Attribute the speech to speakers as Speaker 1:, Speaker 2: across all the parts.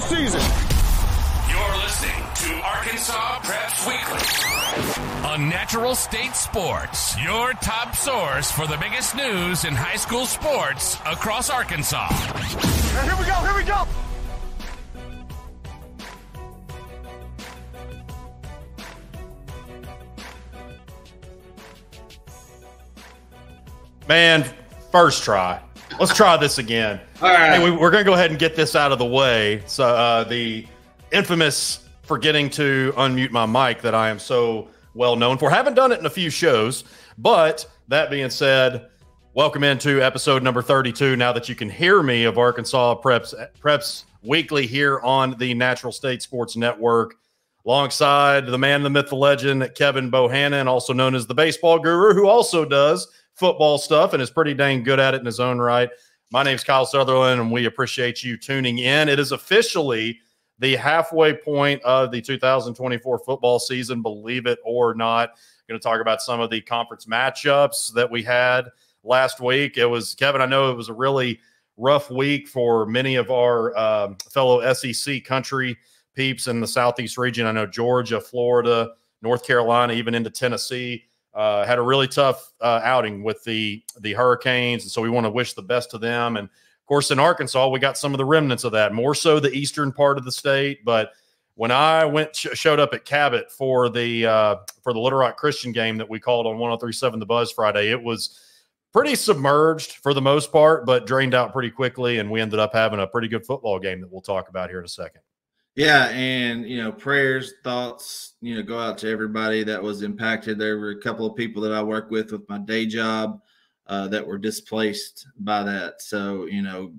Speaker 1: season.
Speaker 2: You're listening to Arkansas Preps Weekly on Natural State Sports, your top source for the biggest news in high school sports across Arkansas.
Speaker 1: Now, here we go, here we go.
Speaker 3: Man, first try. Let's try this again.
Speaker 4: All right.
Speaker 3: We, we're going to go ahead and get this out of the way. So, uh, the infamous forgetting to unmute my mic that I am so well known for. Haven't done it in a few shows, but that being said, welcome into episode number 32. Now that you can hear me of Arkansas Preps Preps Weekly here on the Natural State Sports Network, alongside the man, the myth, the legend, Kevin Bohannon, also known as the baseball guru, who also does football stuff and is pretty dang good at it in his own right. My name's Kyle Sutherland, and we appreciate you tuning in. It is officially the halfway point of the 2024 football season, believe it or not. I'm Going to talk about some of the conference matchups that we had last week. It was, Kevin, I know it was a really rough week for many of our um, fellow SEC country peeps in the Southeast region. I know Georgia, Florida, North Carolina, even into Tennessee uh, had a really tough uh, outing with the the Hurricanes, and so we want to wish the best to them. And of course, in Arkansas, we got some of the remnants of that, more so the eastern part of the state. But when I went sh- showed up at Cabot for the uh, for the Little Rock Christian game that we called on 103.7 The Buzz Friday, it was pretty submerged for the most part, but drained out pretty quickly, and we ended up having a pretty good football game that we'll talk about here in a second.
Speaker 4: Yeah, and you know, prayers, thoughts, you know, go out to everybody that was impacted. There were a couple of people that I work with with my day job uh, that were displaced by that. So, you know,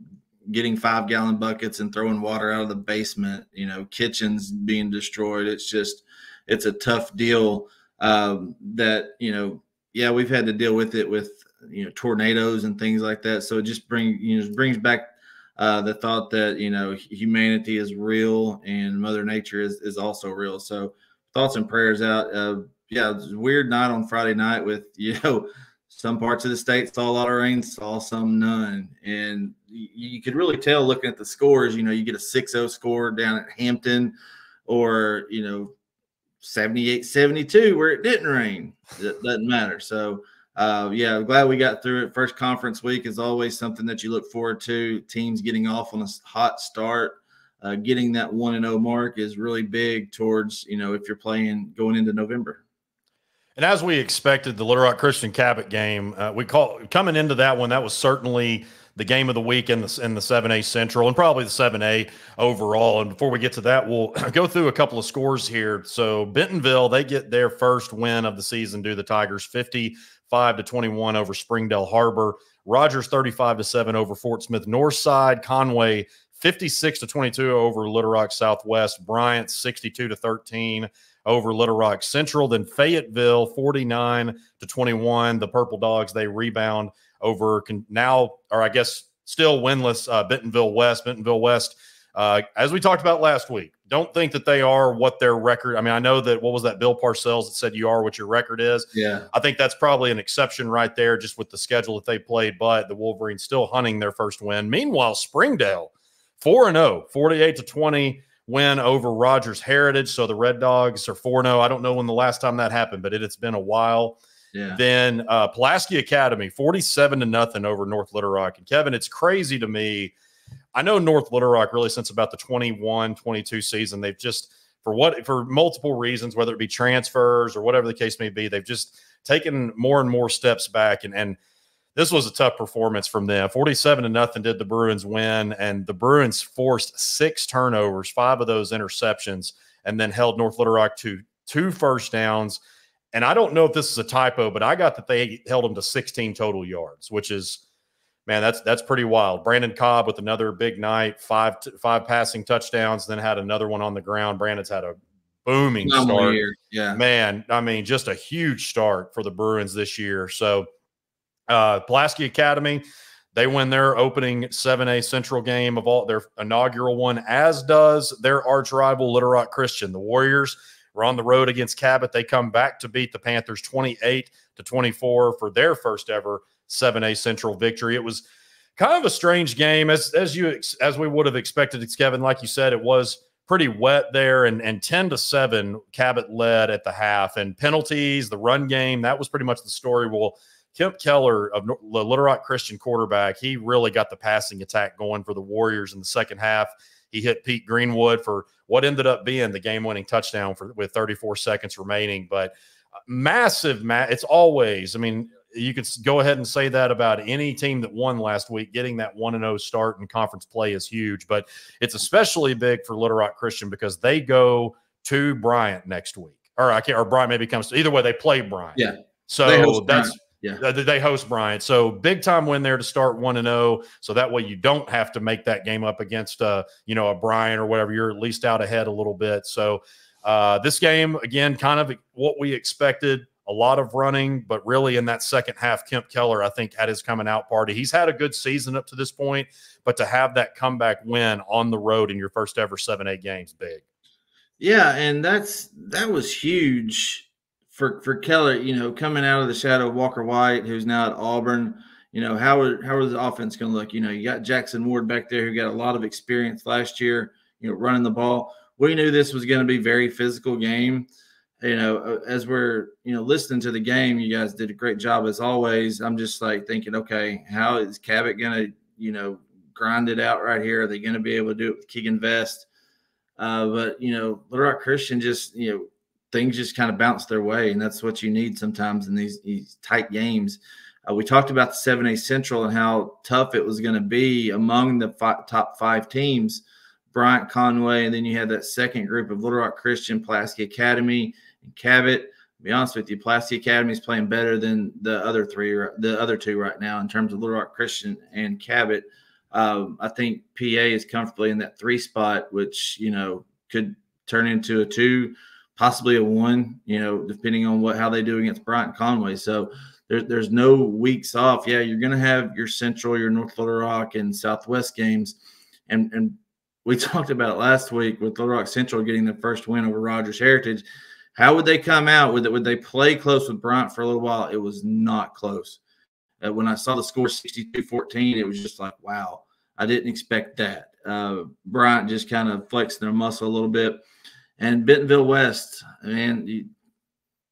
Speaker 4: getting five gallon buckets and throwing water out of the basement, you know, kitchens being destroyed. It's just, it's a tough deal. Um, that you know, yeah, we've had to deal with it with you know tornadoes and things like that. So it just bring you know brings back uh, the thought that you know humanity is real and Mother Nature is is also real. So thoughts and prayers out. Uh, yeah, weird night on Friday night with you know some parts of the state saw a lot of rain, saw some none, and you, you could really tell looking at the scores. You know, you get a 6-0 score down at Hampton, or you know 78 72 where it didn't rain. It doesn't matter. So uh, yeah, I'm glad we got through it. First conference week is always something that you look forward to. Teams getting off on a hot start, uh, getting that one and zero mark is really big towards you know if you're playing going into November.
Speaker 3: And as we expected, the Little Rock Christian Cabot game, uh, we call coming into that one. That was certainly the game of the week in the in the seven A Central and probably the seven A overall. And before we get to that, we'll go through a couple of scores here. So Bentonville they get their first win of the season, do the Tigers fifty 5 to 21 over Springdale Harbor. Rogers 35 to 7 over Fort Smith Northside. Conway 56 to 22 over Little Rock Southwest. Bryant 62 to 13 over Little Rock Central. Then Fayetteville 49 to 21. The Purple Dogs they rebound over now, or I guess still winless uh, Bentonville West. Bentonville West, uh, as we talked about last week, don't think that they are what their record. I mean, I know that what was that Bill Parcells that said you are what your record is.
Speaker 4: Yeah,
Speaker 3: I think that's probably an exception right there, just with the schedule that they played. But the Wolverines still hunting their first win. Meanwhile, Springdale four and 0, 48 to 20 win over Rogers Heritage. So the Red Dogs are 4 0. I don't know when the last time that happened, but it, has been a while.
Speaker 4: Yeah.
Speaker 3: Then uh, Pulaski Academy, 47 to nothing over North Little Rock. And Kevin, it's crazy to me I know North Little Rock really since about the 21 22 season, they've just, for what, for multiple reasons, whether it be transfers or whatever the case may be, they've just taken more and more steps back. And, and, this was a tough performance from them. 47 to nothing did the Bruins win, and the Bruins forced six turnovers, five of those interceptions, and then held North Little Rock to two first downs. And I don't know if this is a typo, but I got that they held them to 16 total yards, which is man, that's that's pretty wild. Brandon Cobb with another big night, five five passing touchdowns, then had another one on the ground. Brandon's had a booming start.
Speaker 4: Year. Yeah,
Speaker 3: man, I mean, just a huge start for the Bruins this year. So, uh, Pulaski Academy. They win their opening 7A Central game of all their inaugural one, as does their arch rival Little Rock Christian. The Warriors were on the road against Cabot. They come back to beat the Panthers 28 to 24 for their first ever 7A Central victory. It was kind of a strange game as as you as we would have expected. Kevin, like you said, it was pretty wet there, and and ten to seven, Cabot led at the half, and penalties, the run game, that was pretty much the story. Well. Kemp Keller of the Little Rock Christian quarterback, he really got the passing attack going for the Warriors in the second half. He hit Pete Greenwood for what ended up being the game-winning touchdown for with 34 seconds remaining. But uh, massive, ma- it's always. I mean, you could go ahead and say that about any team that won last week. Getting that one and zero oh start in conference play is huge, but it's especially big for Little Rock Christian because they go to Bryant next week, or I can't, or Bryant maybe comes to either way. They play Bryant.
Speaker 4: Yeah.
Speaker 3: So that's. Yeah. They host Bryant. So big time win there to start 1 and 0. So that way you don't have to make that game up against uh, you know, a Bryant or whatever. You're at least out ahead a little bit. So uh, this game again kind of what we expected. A lot of running, but really in that second half, Kemp Keller, I think, had his coming out party. He's had a good season up to this point, but to have that comeback win on the road in your first ever seven, eight games, big.
Speaker 4: Yeah, and that's that was huge for for Keller, you know, coming out of the shadow of Walker White, who's now at Auburn, you know, how are how the offense going to look? You know, you got Jackson Ward back there who got a lot of experience last year, you know, running the ball. We knew this was going to be very physical game. You know, uh, as we're you know listening to the game, you guys did a great job as always. I'm just like thinking, okay, how is Cabot going to you know grind it out right here? Are they going to be able to do it with Keegan Vest? Uh, but you know, Little Rock Christian just you know things just kind of bounce their way, and that's what you need sometimes in these, these tight games. Uh, we talked about the 7A Central and how tough it was going to be among the top five teams. Bryant Conway, and then you had that second group of Little Rock Christian, Pulaski Academy, and Cabot. To be honest with you, Pulaski Academy is playing better than the other three, the other two right now in terms of Little Rock Christian and Cabot. Um, I think PA is comfortably in that three spot, which you know could turn into a two possibly a one, you know, depending on what how they do against Bryant Conway. So there's there's no weeks off. Yeah, you're gonna have your Central, your North Little Rock, and Southwest games, and and we talked about last week with Little Rock Central getting the first win over Rogers Heritage. How would they come out? Would, it would they play close with Bryant for a little while? It was not close. Uh, when I saw the score 62 14, it was just like, wow, I didn't expect that. Uh, Bryant just kind of flexed their muscle a little bit. And Bentonville West, man, you,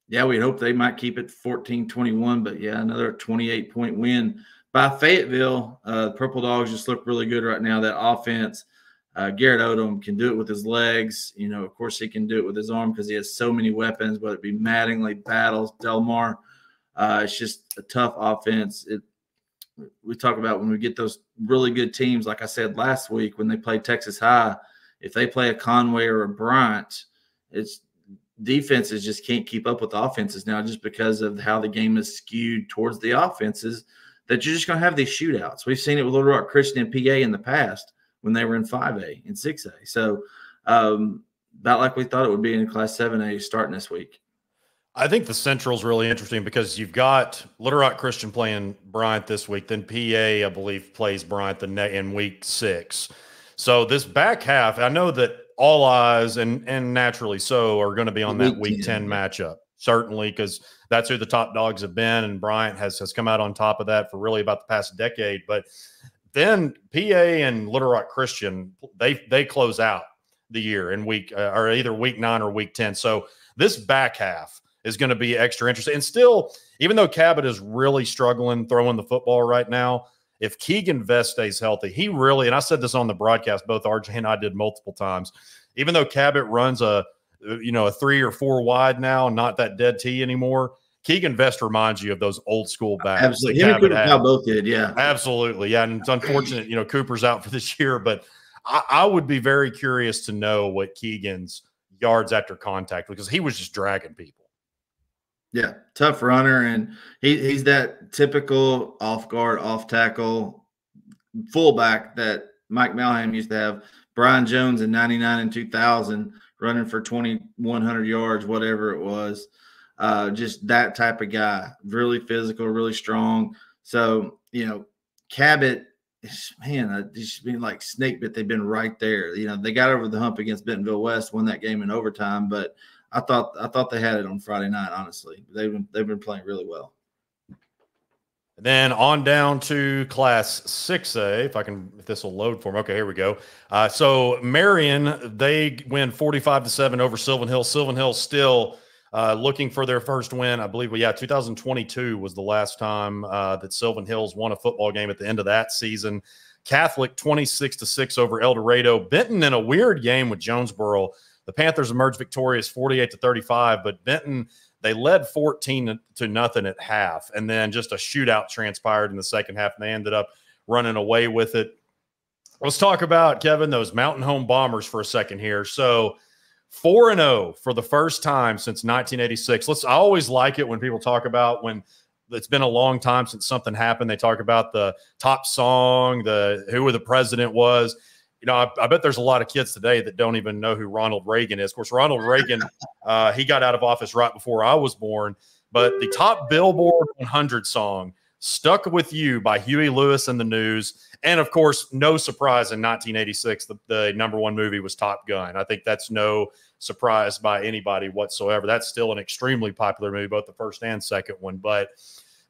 Speaker 4: yeah, we'd hope they might keep it 14 21, but yeah, another 28 point win by Fayetteville. Uh, Purple Dogs just look really good right now. That offense, uh, Garrett Odom can do it with his legs. You know, of course, he can do it with his arm because he has so many weapons, whether it be Mattingly, Battles, Delmar. Uh, it's just a tough offense. It, we talk about when we get those really good teams, like I said last week, when they play Texas High if they play a Conway or a Bryant, it's defenses just can't keep up with offenses now just because of how the game is skewed towards the offenses that you're just going to have these shootouts. We've seen it with Little Rock Christian and PA in the past when they were in 5A and 6A. So, um, about like we thought it would be in Class 7A starting this week.
Speaker 3: I think the Central's really interesting because you've got Little Rock Christian playing Bryant this week, then PA, I believe, plays Bryant the ne- in week six. So this back half, I know that all eyes and and naturally so are going to be on that week 10 matchup. Certainly, because that's who the top dogs have been, and Bryant has has come out on top of that for really about the past decade. But then PA and Little Rock Christian, they they close out the year in week uh, or either week nine or week 10. So this back half is going to be extra interesting. And still, even though Cabot is really struggling throwing the football right now, if Keegan Vest stays healthy, he really, and I said this on the broadcast, both RJ and I did multiple times, even though Cabot runs a, you know, a three or four wide now, not that dead T anymore. Keegan Vest reminds you of those old school backs.
Speaker 4: Absolutely. Him and Cooper both did. Yeah.
Speaker 3: Absolutely. Yeah. And it's unfortunate, you know, Cooper's out for this year, but I, I would be very curious to know what Keegan's yards after contact because he was just dragging people.
Speaker 4: Yeah, tough runner, and he, he's that typical off guard, off tackle fullback that Mike Malham used to have. Brian Jones in '99 and 2000 running for 2,100 yards, whatever it was. Uh, just that type of guy, really physical, really strong. So you know, Cabot, man, he's been like snake bit. They've been right there. You know, they got over the hump against Bentonville West, won that game in overtime, but I thought I thought they had it on Friday night. Honestly, they've been they've been playing really well.
Speaker 3: And then on down to Class 6A, if I can, if this will load for me. Okay, here we go. Uh, so Marion, they win 45 to 7 over Sylvan Hill. Sylvan Hill still uh, looking for their first win. I believe, well, yeah, 2022 was the last time uh, that Sylvan Hills won a football game at the end of that season. Catholic 26 to 6 over El Dorado. Benton in a weird game with Jonesboro. The Panthers emerged victorious 48 to 35, but Benton they led 14 to nothing at half, and then just a shootout transpired in the second half, and they ended up running away with it. Let's talk about Kevin those Mountain Home Bombers for a second here. So, four and zero oh for the first time since 1986. Let's. I always like it when people talk about when it's been a long time since something happened. They talk about the top song, the who the president was you know, I, I, bet there's a lot of kids today that don't even know who Ronald Reagan is. Of course, Ronald Reagan, uh, he got out of office right before I was born. But the top Billboard 100 song, Stuck With You by Huey Lewis and the News. And of course, no surprise in 1986, the, the number one movie was Top Gun. I think that's no surprise by anybody whatsoever. That's still an extremely popular movie, both the first and second one. But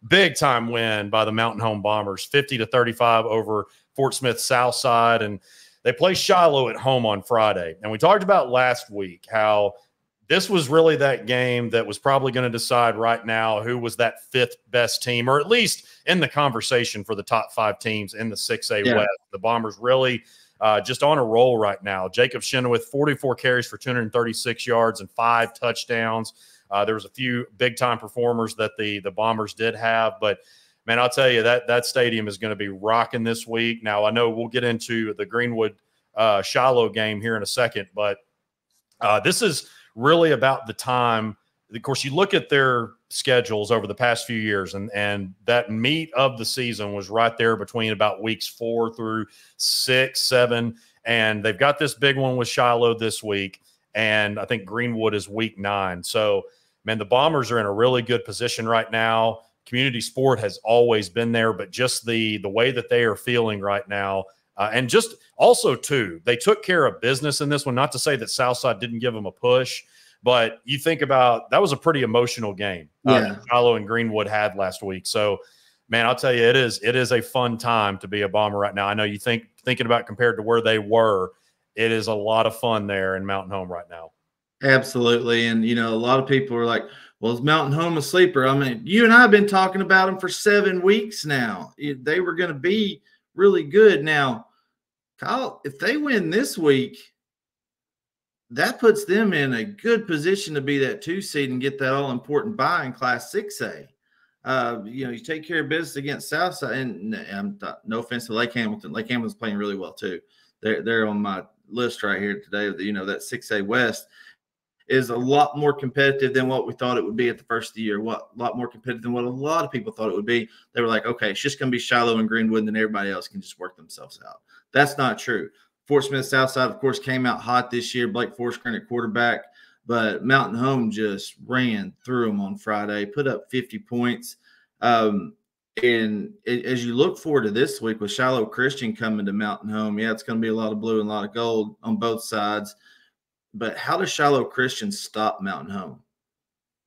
Speaker 3: big time win by the Mountain Home Bombers, 50 to 35 over Fort Smith South Side. And they play Shiloh at home on Friday. And we talked about last week how this was really that game that was probably going to decide right now who was that fifth best team, or at least in the conversation for the top five teams in the 6A yeah. West. The Bombers really uh, just on a roll right now. Jacob Chenoweth, 44 carries for 236 yards and five touchdowns. Uh, there was a few big time performers that the the Bombers did have, but man, I'll tell you that that stadium is going to be rocking this week. Now, I know we'll get into the Greenwood uh, Shiloh game here in a second, but uh, this is really about the time. Of course, you look at their schedules over the past few years, and and that meat of the season was right there between about weeks four through six, seven, and they've got this big one with Shiloh this week, and I think Greenwood is week nine. So, man, the Bombers are in a really good position right now community sport has always been there, but just the the way that they are feeling right now, uh, and just also too, they took care of business in this one. Not to say that Southside didn't give them a push, but you think about that was a pretty emotional game. Uh, yeah, Shiloh and Greenwood had last week. So, man, I'll tell you, it is it is a fun time to be a bomber right now. I know you think thinking about compared to where they were, it is a lot of fun there in Mountain Home right now.
Speaker 4: Absolutely, and you know, a lot of people are like well, is Mountain Home a sleeper? I mean, you and I have been talking about them for seven weeks now. They were going to be really good. Now, Kyle, if they win this week, that puts them in a good position to be that two seed and get that all important buy in Class 6A. Uh, you know, you take care of business against Southside, and I'm no offense to Lake Hamilton. Lake Hamilton's playing really well too. They're they're on my list right here today. You know that 6A West is a lot more competitive than what we thought it would be at the first of the year. What a lot more competitive than what a lot of people thought it would be. They were like, okay, it's just going to be Shiloh and Greenwood, and then everybody else can just work themselves out. That's not true. Fort Smith Southside, of course, came out hot this year. Blake Forsgren at quarterback, but Mountain Home just ran through them on Friday, put up 50 points. Um, and as you look forward to this week with Shiloh Christian coming to Mountain Home, yeah, it's going to be a lot of blue and a lot of gold on both sides. But how does Shiloh Christian stop Mountain Home?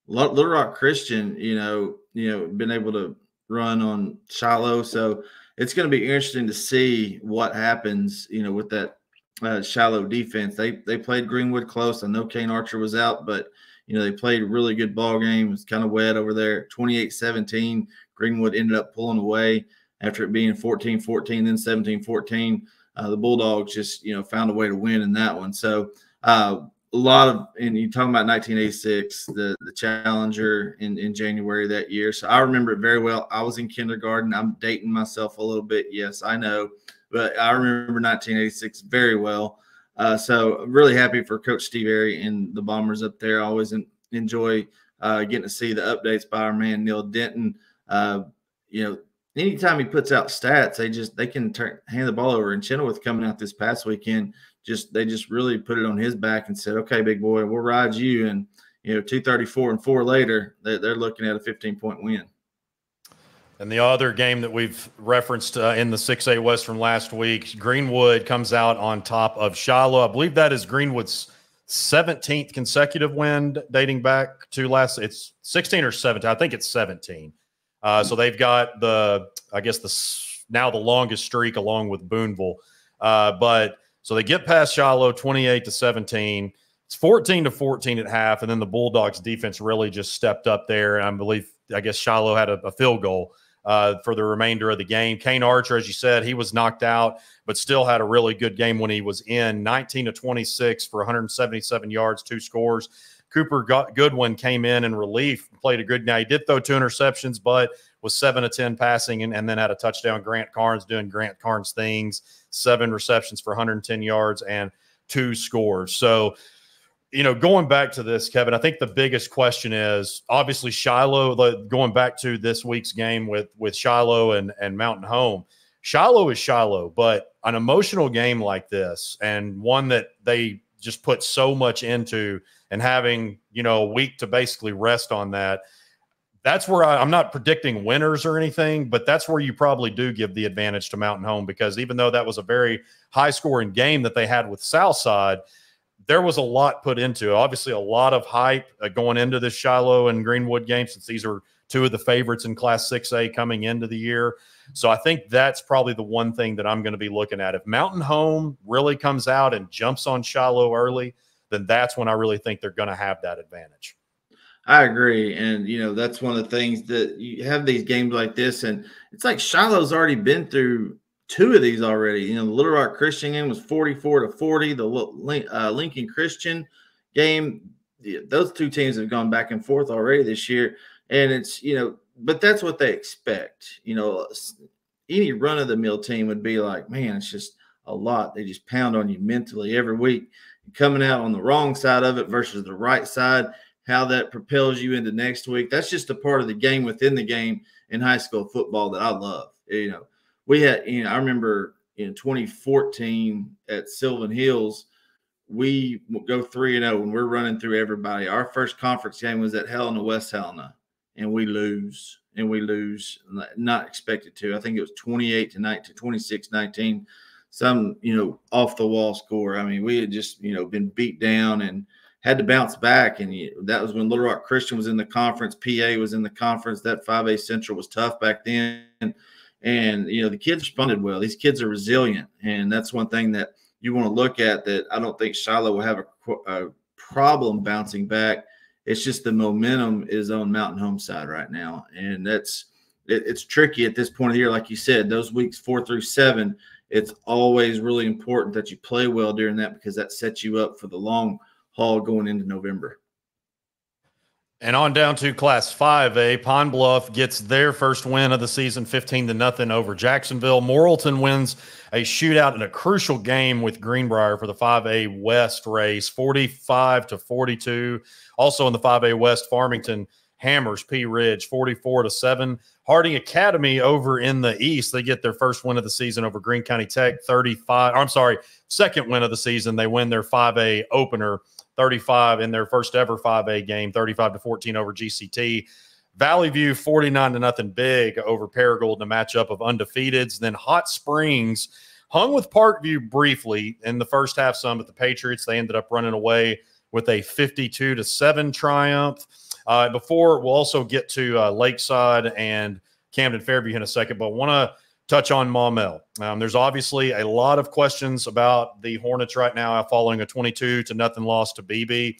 Speaker 4: Little Rock Christian, you know, you know, been able to run on Shiloh, so it's going to be interesting to see what happens, you know, with that uh, Shiloh defense. They they played Greenwood close. I know Kane Archer was out, but you know they played a really good ball game. It was kind of wet over there. 28-17. Greenwood ended up pulling away after it being 14-14, then 17-14. Uh, the Bulldogs just you know found a way to win in that one. So uh, a lot of, and you talking about 1986, the the Challenger in in January that year. So I remember it very well. I was in kindergarten. I'm dating myself a little bit. Yes, I know, but I remember 1986 very well. Uh, so really happy for Coach Steve Airy and the Bombers up there. I always enjoy uh, getting to see the updates by our man Neil Denton. Uh, you know, anytime he puts out stats, they just they can turn hand the ball over. And Chenoweth coming out this past weekend just they just really put it on his back and said, "Okay, big boy, we'll ride you." And you know, two thirty four and four later, they, are looking at a fifteen point win.
Speaker 3: And the other game that we've referenced uh, in the 6A West from last week, Greenwood comes out on top of Shiloh. I believe that is Greenwood's 17th consecutive win dating back to last, it's 16 or 17. I think it's 17. Uh, so they've got the, I guess the now the longest streak along with Boonville. Uh, but so they get past Shiloh 28 to 17. It's 14 to 14 at half, and then the Bulldogs defense really just stepped up there. And I believe, I guess Shiloh had a, a field goal uh, for the remainder of the game. Kane Archer, as you said, he was knocked out, but still had a really good game when he was in 19 to 26 for 177 yards, two scores. Cooper Goodwin came in in relief, played a good. Now he did throw two interceptions, but was seven to ten passing, and, and then had a touchdown. Grant Carnes doing Grant Carnes things, seven receptions for 110 yards and two scores. So you know, going back to this, Kevin, I think the biggest question is obviously Shiloh. Going back to this week's game with with Shiloh and and Mountain Home, Shiloh is Shiloh, but an emotional game like this, and one that they just put so much into, and having you know a week to basically rest on that. That's where I, I'm not predicting winners or anything, but that's where you probably do give the advantage to Mountain Home because even though that was a very high scoring game that they had with Southside, there was a lot put into it. Obviously, a lot of hype uh, going into this Shiloh and Greenwood game since these are two of the favorites in Class 6A coming into the year. So I think that's probably the one thing that I'm going to be looking at. If Mountain Home really comes out and jumps on Shiloh early, then that's when I really think they're going to have that advantage.
Speaker 4: I agree. And, you know, that's one of the things that you have these games like this. And it's like Shiloh's already been through two of these already. You know, the Little Rock Christian game was 44 to 40. The uh, Lincoln Christian game, those two teams have gone back and forth already this year. And it's, you know, but that's what they expect. You know, any run of the mill team would be like, man, it's just a lot. They just pound on you mentally every week. Coming out on the wrong side of it versus the right side, how that propels you into next week. That's just a part of the game within the game in high school football that I love. You know, we had, you know, I remember in 2014 at Sylvan Hills, we go three and zero, oh and we're running through everybody. Our first conference game was at Helena, West Helena, and we lose, and we lose, not expected to. I think it was 28 to 19, 26 19, some you know off the wall score. I mean, we had just you know been beat down and had to bounce back, and you, that was when Little Rock Christian was in the conference, PA was in the conference. That 5A Central was tough back then and you know the kids responded well. These kids are resilient, and that's one thing that you want to look at. That I don't think Shiloh will have a, a problem bouncing back. It's just the momentum is on Mountain Home side right now, and that's it, it's tricky at this point of the year. Like you said, those weeks four through seven, it's always really important that you play well during that because that sets you up for the long haul going into November.
Speaker 3: And on down to Class 5A, Pine Bluff gets their first win of the season, 15 to nothing over Jacksonville. Morrilton wins a shootout in a crucial game with Greenbrier for the 5A West race, 45 to 42. Also in the 5A West, Farmington hammers Pea Ridge, 44 to 7. Harding Academy over in the East, they get their first win of the season over Greene County Tech, 35. I'm sorry, second win of the season. They win their 5A opener 35 in their first ever 5A game, 35 to 14 over GCT. Valley View 49 to nothing big over Paragould in a matchup of undefeateds. Then Hot Springs hung with Parkview briefly in the first half some, but the Patriots they ended up running away with a 52 to 7 triumph. Uh, before we'll also get to uh, Lakeside and Camden Fairview in a second, but want to touch on Maumelle. Um, there's obviously a lot of questions about the Hornets right now following a 22 to nothing loss to Beebe.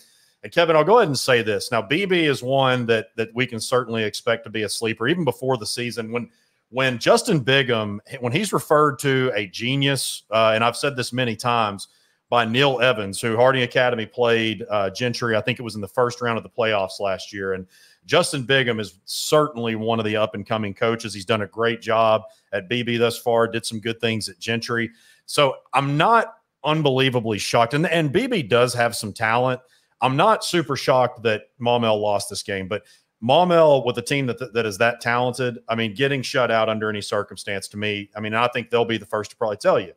Speaker 3: And Kevin, I'll go ahead and say this. Now, Beebe is one that that we can certainly expect to be a sleeper even before the season. When when Justin Bigham, when he's referred to a genius, uh, and I've said this many times by Neil Evans, who Harding Academy played uh, Gentry, I think it was in the first round of the playoffs last year, and Justin Bigham is certainly one of the up and coming coaches. He's done a great job at Beebe thus far, did some good things at Gentry. So I'm not unbelievably shocked. And, and Beebe does have some talent. I'm not super shocked that Maumelle lost this game, but Maumelle with a team that, that is that talented, I mean, getting shut out under any circumstance to me, I mean, I think they'll be the first to probably tell you,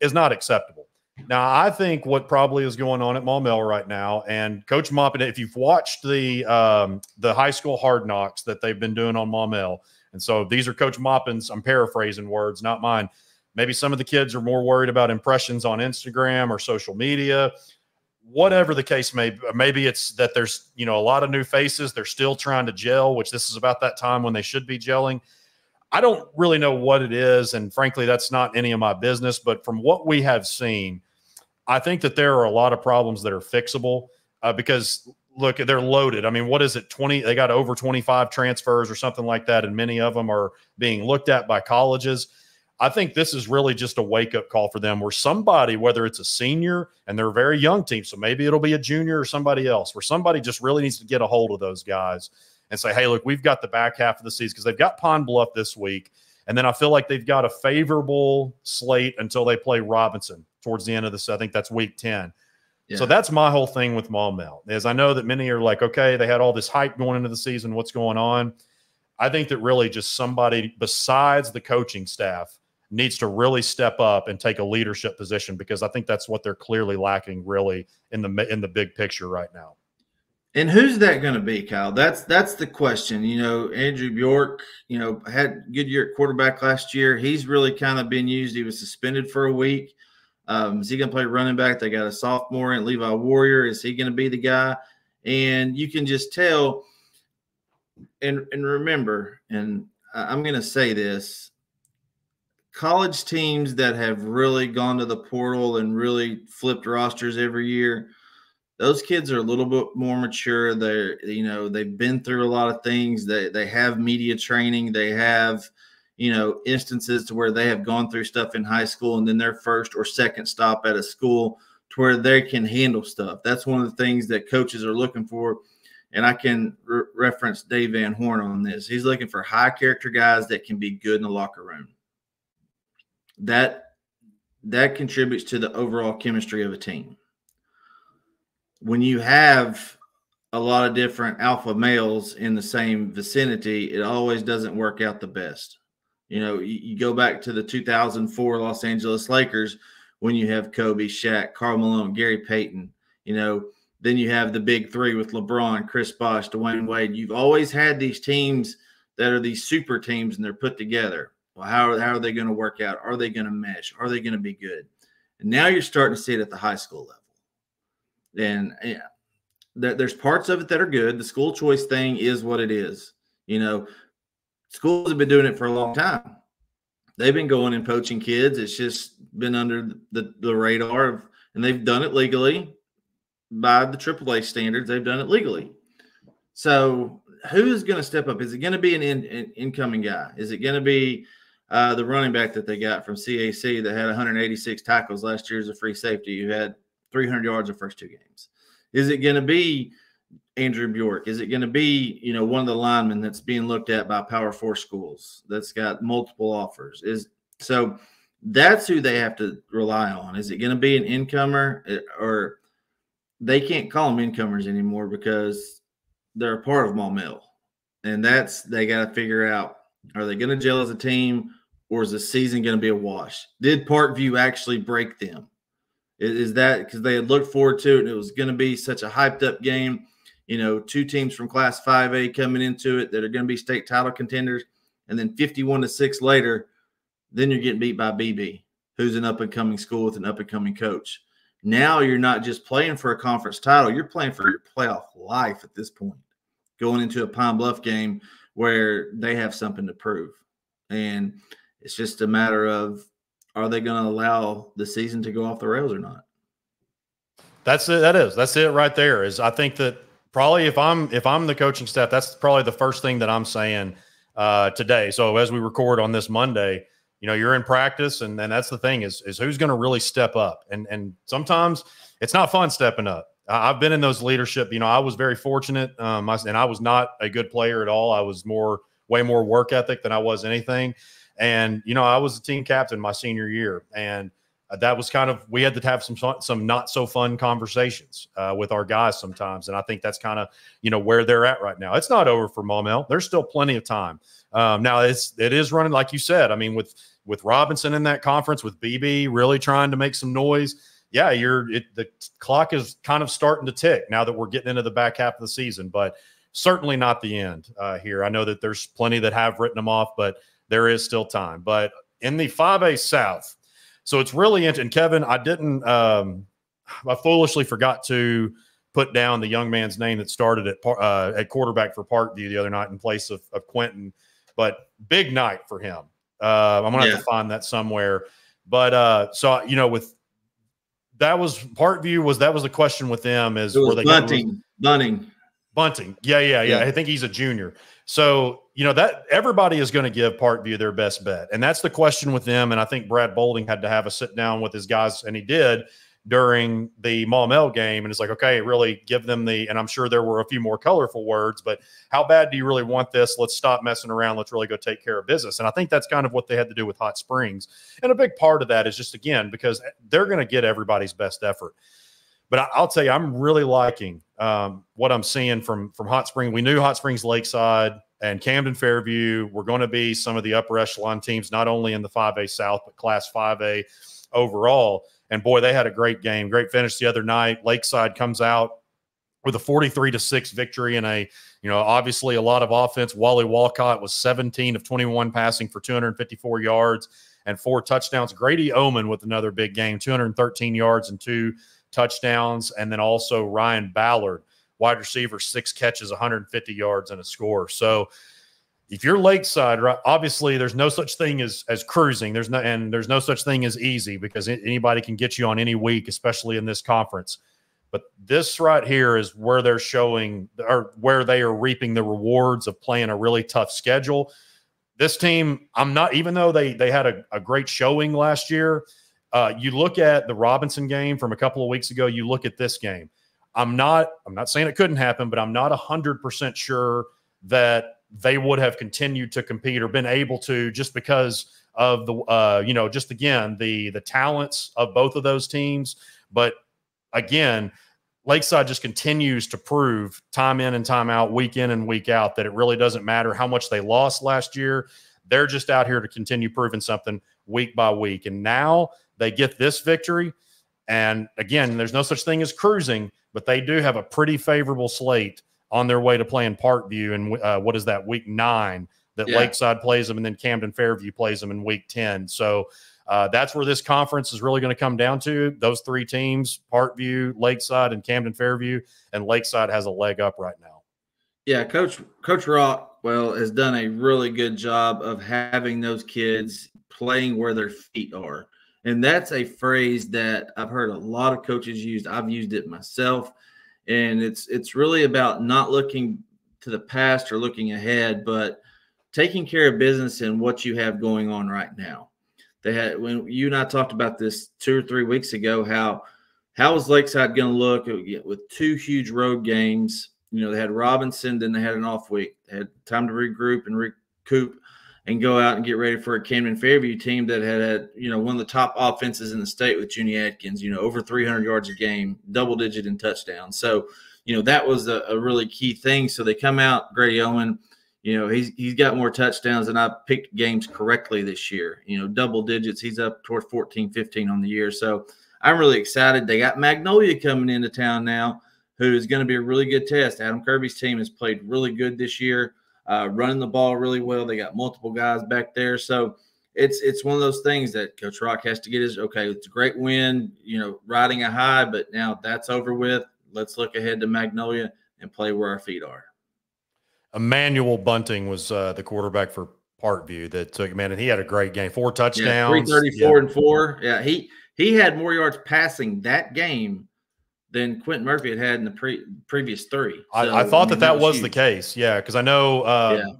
Speaker 3: is not acceptable. Now, I think what probably is going on at Maumelle right now, and Coach Moppin, if you've watched the um, the high school hard knocks that they've been doing on Maumelle, and so these are Coach Moppin's, I'm paraphrasing words, not mine. Maybe some of the kids are more worried about impressions on Instagram or social media. whatever the case may be, maybe it's that there's you know a lot of new faces. They're still trying to gel, which this is about that time when they should be gelling. I don't really know what it is, and frankly, that's not any of my business. But from what we have seen, I think that there are a lot of problems that are fixable uh, because look, they're loaded. I mean, what is it? 20, they got over 25 transfers or something like that. And many of them are being looked at by colleges. I think this is really just a wake up call for them where somebody, whether it's a senior and they're a very young team, so maybe it'll be a junior or somebody else, where somebody just really needs to get a hold of those guys and say, hey, look, we've got the back half of the season because they've got Pine Bluff this week. And then I feel like they've got a favorable slate until they play Robinson towards the end of this. I think that's week 10. So that's my whole thing with Maumelle is I know that many are like, okay, they had all this hype going into the season. What's going on? I think that really just somebody besides the coaching staff needs to really step up and take a leadership position because I think that's what they're clearly lacking really in the in the big picture right now.
Speaker 4: And who's that going to be, Kyle? That's that's the question. You know, Andrew Bjork, you know, had good year at quarterback last year. He's really kind of been used. He was suspended for a week. Um, is he going to play running back? They got a sophomore and Levi Warrior. Is he going to be the guy? And you can just tell. And and remember, and I'm going to say this: college teams that have really gone to the portal and really flipped rosters every year, those kids are a little bit more mature. They're you know they've been through a lot of things. They they have media training. They have you know, instances to where they have gone through stuff in high school and then their first or second stop at a school to where they can handle stuff. That's one of the things that coaches are looking for. And I can re- reference Dave Van Horn on this. He's looking for high character guys that can be good in the locker room. That that contributes to the overall chemistry of a team. When you have a lot of different alpha males in the same vicinity, it always doesn't work out the best. You know, you, you, go back to the 2004 Los Angeles Lakers when you have Kobe, Shaq, Karl Malone, Gary Payton. You know, then you have the big three with LeBron, Chris Bosh, Dwyane Wade. You've always had these teams that are these super teams and they're put together. Well, how are, how are they going to work out? Are they going to mesh? Are they going to be good? And now you're starting to see it at the high school level. And yeah, there's parts of it that are good. The school choice thing is what it is. You know, schools have been doing it for a long time. They've been going and poaching kids. It's just been under the, the radar of, and they've done it legally by the AAA standards. They've done it legally. So who's going to step up? Is it going to be an in, in, incoming guy? Is it going to be uh, the running back that they got from CAC that had 186 tackles last year as a free safety You had 300 yards the first two games? Is it going to be Andrew Bjork? Is it going to be, you know, one of the linemen that's being looked at by Power Four schools that's got multiple offers? Is so that's who they have to rely on. Is it going to be an incomer eh, or they can't call them incomers anymore because they're a part of Maumelle, and that's they got to figure out: are they going to gel as a team, or is the season going to be a wash? Did Parkview actually break them? Is, that because they had looked forward to it and it was going to be such a hyped up game? you know, two teams from Class 5A coming into it that are going to be state title contenders, and then 51 to 6 later, then you're getting beat by Beebe, who's an up and coming school with an up and coming coach. Now you're not just playing for a conference title, you're playing for your playoff life at this point, going into a Pine Bluff game where they have something to prove. And it's just a matter of are they going to allow the season to go off the rails or not?
Speaker 3: That's it. That is. That's it right there. Is I think that probably if I'm if I'm the coaching staff, that's probably the first thing that I'm saying uh, today. So as we record on this Monday, you know, you're in practice, and then that's the thing is is who's going to really step up. And and sometimes it's not fun stepping up. I've been in those leadership. You know, I was very fortunate, um, and I was not a good player at all. I was more way more work ethic than I was anything. And you know, I was a team captain my senior year, and uh, that was kind of we had to have some some not so fun conversations uh, with our guys sometimes, and I think that's kind of you know where they're at right now. It's not over for Maumelle. There's still plenty of time. Um, now it's it is running like you said. I mean with with Robinson in that conference with Beebe really trying to make some noise. Yeah, you're it, the clock is kind of starting to tick now that we're getting into the back half of the season, but certainly not the end uh, here. I know that there's plenty that have written them off, but there is still time. But in the 5A South, so it's really interesting. Kevin, I didn't um, I foolishly forgot to put down the young man's name that started at uh, at quarterback for Parkview the other night in place of, of Quentin. But big night for him. Uh, I'm gonna yeah. have to find that somewhere. But uh, so you know, with that was Parkview was that was the question with them is
Speaker 4: were they bunting, bunting,
Speaker 3: bunting? Yeah, yeah, yeah, yeah. I think he's a junior. So you know that everybody is going to give Parkview their best bet, and that's the question with them. And I think Brad Bolding had to have a sit down with his guys, and he did during the Maumelle game. And it's like, okay, really give them the, and I'm sure there were a few more colorful words, but how bad do you really want this? Let's stop messing around. Let's really go take care of business. And I think that's kind of what they had to do with Hot Springs. And a big part of that is just, again, because they're going to get everybody's best effort. But I'll tell you, I'm really liking um, what I'm seeing from from Hot Spring. We knew Hot Springs Lakeside and Camden Fairview were going to be some of the upper echelon teams, not only in the 5A South, but Class 5A overall. And boy, they had a great game, great finish the other night. Lakeside comes out with a 43 to 6 victory and a, you know, obviously a lot of offense. Wally Walcott was 17 of 21 passing for 254 yards and four touchdowns. Grady Oman with another big game, 213 yards and two touchdowns. And then also Ryan Ballard, wide receiver, six catches, 150 yards and a score. So, if you're lakeside, right, obviously there's no such thing as as cruising. There's no and there's no such thing as easy because anybody can get you on any week, especially in this conference. But this right here is where they're showing or where they are reaping the rewards of playing a really tough schedule. This team, I'm not even though they they had a, a great showing last year. Uh, you look at the Robinson game from a couple of weeks ago. You look at this game. I'm not. I'm not saying it couldn't happen, but I'm not hundred percent sure that they would have continued to compete or been able to just because of the uh, you know just again the the talents of both of those teams but again lakeside just continues to prove time in and time out week in and week out that it really doesn't matter how much they lost last year they're just out here to continue proving something week by week and now they get this victory and again there's no such thing as cruising but they do have a pretty favorable slate on their way to playing Parkview. And uh, what is that, week nine? That yeah. Lakeside plays them, and then Camden Fairview plays them in week 10. So uh, that's where this conference is really going to come down to those three teams Parkview, Lakeside, and Camden Fairview. And Lakeside has a leg up right now.
Speaker 4: Yeah, Coach Coach Rock well has done a really good job of having those kids playing where their feet are. And that's a phrase that I've heard a lot of coaches use. I've used it myself and it's it's really about not looking to the past or looking ahead, but taking care of business and what you have going on right now. They had when you and I talked about this two or three weeks ago, how how is Lakeside going to look with two huge road games? You know, they had Robinson, then they had an off week. They had time to regroup and recoup and go out and get ready for a Camden Fairview team that had had, you know, one of the top offenses in the state with Junie Atkins, you know, over 300 yards a game, double digit in touchdowns. So, you know, that was a, a really key thing. So they come out, Grady Owen, you know, he's he's got more touchdowns than I picked games correctly this year. You know, double digits. He's up towards 14, 15 on the year. So I'm really excited. They got Magnolia coming into town now, who is going to be a really good test. Adam Kirby's team has played really good this year uh, running the ball really well. They got multiple guys back there, so it's it's one of those things that Coach Rock has to get his okay. It's a great win, you know, riding a high, but now that's over with. Let's look ahead to Magnolia and play where our feet are.
Speaker 3: Emmanuel Bunting was uh, the quarterback for Parkview that took man, and he had a great game, four touchdowns,
Speaker 4: yeah, three thirty four yeah. and four. Yeah, he he had more yards passing that game than Quentin Murphy had had in the pre- previous three.
Speaker 3: So, I, I, thought I mean, that that, was, the case. Yeah, because I know uh,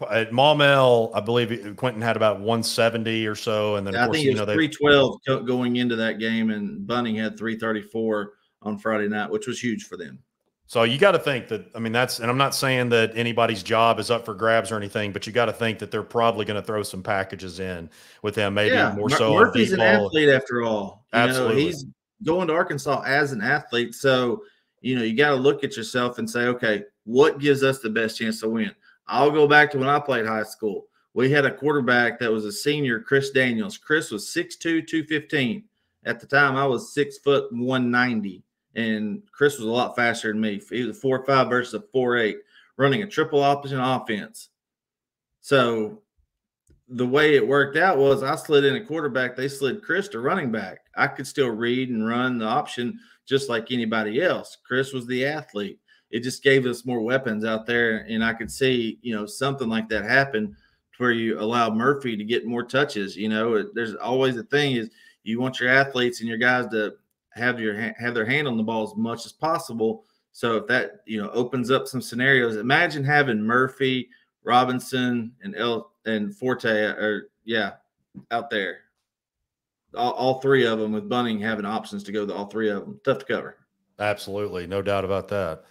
Speaker 3: yeah. at Maumelle, I believe Quentin had about 170 or so, and then
Speaker 4: yeah,
Speaker 3: of course,
Speaker 4: I think it was 312 going into that game, and Bunting had 334 on Friday night, which was huge for them.
Speaker 3: So you got to think that I mean that's and I'm not saying that anybody's job is up for grabs or anything, but you got to think that they're probably going to throw some packages in with them, maybe yeah, more so.
Speaker 4: Murphy's an athlete after all. You Absolutely, know, he's going to Arkansas as an athlete. So, you know, you got to look at yourself and say, okay, what gives us the best chance to win? I'll go back to when I played high school. We had a quarterback that was a senior, Chris Daniels. Chris was 6'2, 215. At the time, I was six foot 190, and Chris was a lot faster than me. He was a 4 5 versus a 4 8, running a triple option offense. So the way it worked out was I slid in a quarterback, they slid Chris to running back. I could still read and run the option just like anybody else. Chris was the athlete. It just gave us more weapons out there, and I could see, you know, something like that happen where you allow Murphy to get more touches. You know, there's always the thing is you want your athletes and your guys to have your have their hand on the ball as much as possible. So if that you know opens up some scenarios, imagine having Murphy, Robinson, and El and Forte, uh, or yeah, out there. All, all, three of them with Bunning having options to go to all three of them. Tough to cover.
Speaker 3: Absolutely, no doubt about that.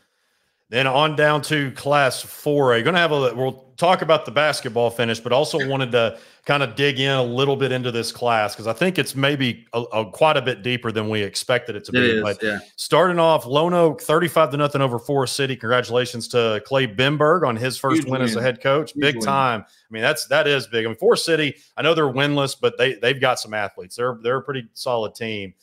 Speaker 3: Then on down to Class 4A. Going to have a we'll talk about the basketball finish, but also wanted to kind of dig in a little bit into this class because I think it's maybe a, a, quite a bit deeper than we expected it to be.
Speaker 4: but yeah.
Speaker 3: starting off, Lonoke 35 to nothing over Forest City. Congratulations to Clay Bimberg on his first win, win, as a head coach. Huge big win. time. I mean, that's that is big. I mean, Forest City, I know they're winless, but they they've got some athletes. They're they're a pretty solid team.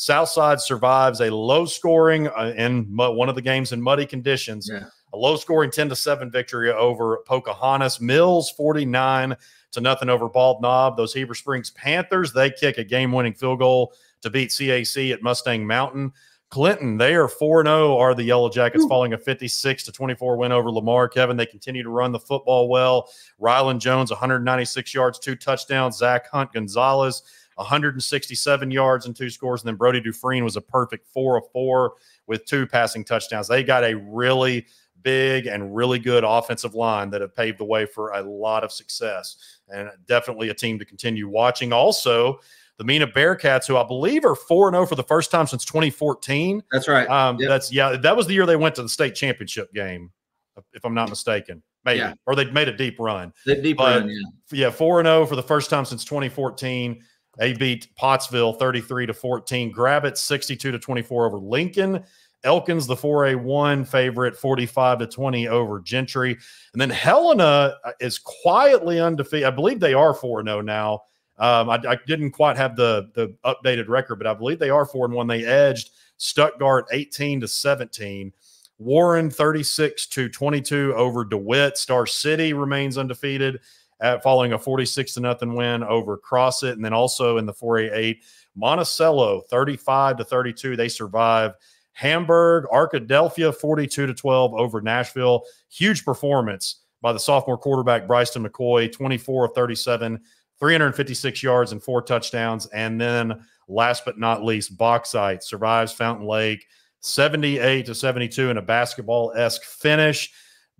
Speaker 3: Southside survives a low scoring uh, in one of the games in muddy conditions.
Speaker 4: Yeah.
Speaker 3: A low scoring 10 to 7 victory over Pocahontas. Mills 49 to nothing over Bald Knob. Those Heber Springs Panthers, they kick a game winning field goal to beat CAC at Mustang Mountain. Clinton, they are 4 0, are the Yellow Jackets, Ooh. following a 56 to 24 win over Lamar. Kevin, they continue to run the football well. Ryland Jones, 196 yards, two touchdowns. Zach Hunt Gonzalez, 167 yards and two scores. And then Brody Dufresne was a perfect four of four with two passing touchdowns. They got a really big and really good offensive line that have paved the way for a lot of success and definitely a team to continue watching. Also, the Mena Bearcats, who I believe are 4 0 for the first time since 2014.
Speaker 4: That's right.
Speaker 3: Um, yep. That's, yeah, that was the year they went to the state championship game, if I'm not mistaken. Maybe. Yeah. Or they made a deep run.
Speaker 4: The deep but, run, yeah.
Speaker 3: Yeah, 4 0 for the first time since 2014. They beat Pottsville 33 to 14. Gravette 62 to 24 over Lincoln. Elkins, the 4A1 favorite, 45 to 20 over Gentry. And then Helena uh, is quietly undefeated. I believe they are 4 0 now. Um, I, I, didn't quite have the, the updated record, but I believe they are 4 and 1. They edged Stuttgart 18 to 17. Warren 36 to 22 over DeWitt. Star City remains undefeated at following a 46 to nothing win over Crossett. And then also in the 4A8, Monticello 35 to 32. They survive. Hamburg, Arkadelphia 42 to 12 over Nashville. Huge performance by the sophomore quarterback Bryson McCoy, 24 of 37, 356 yards and four touchdowns. And then last but not least, Bauxite survives Fountain Lake 78 to 72 in a basketball esque finish.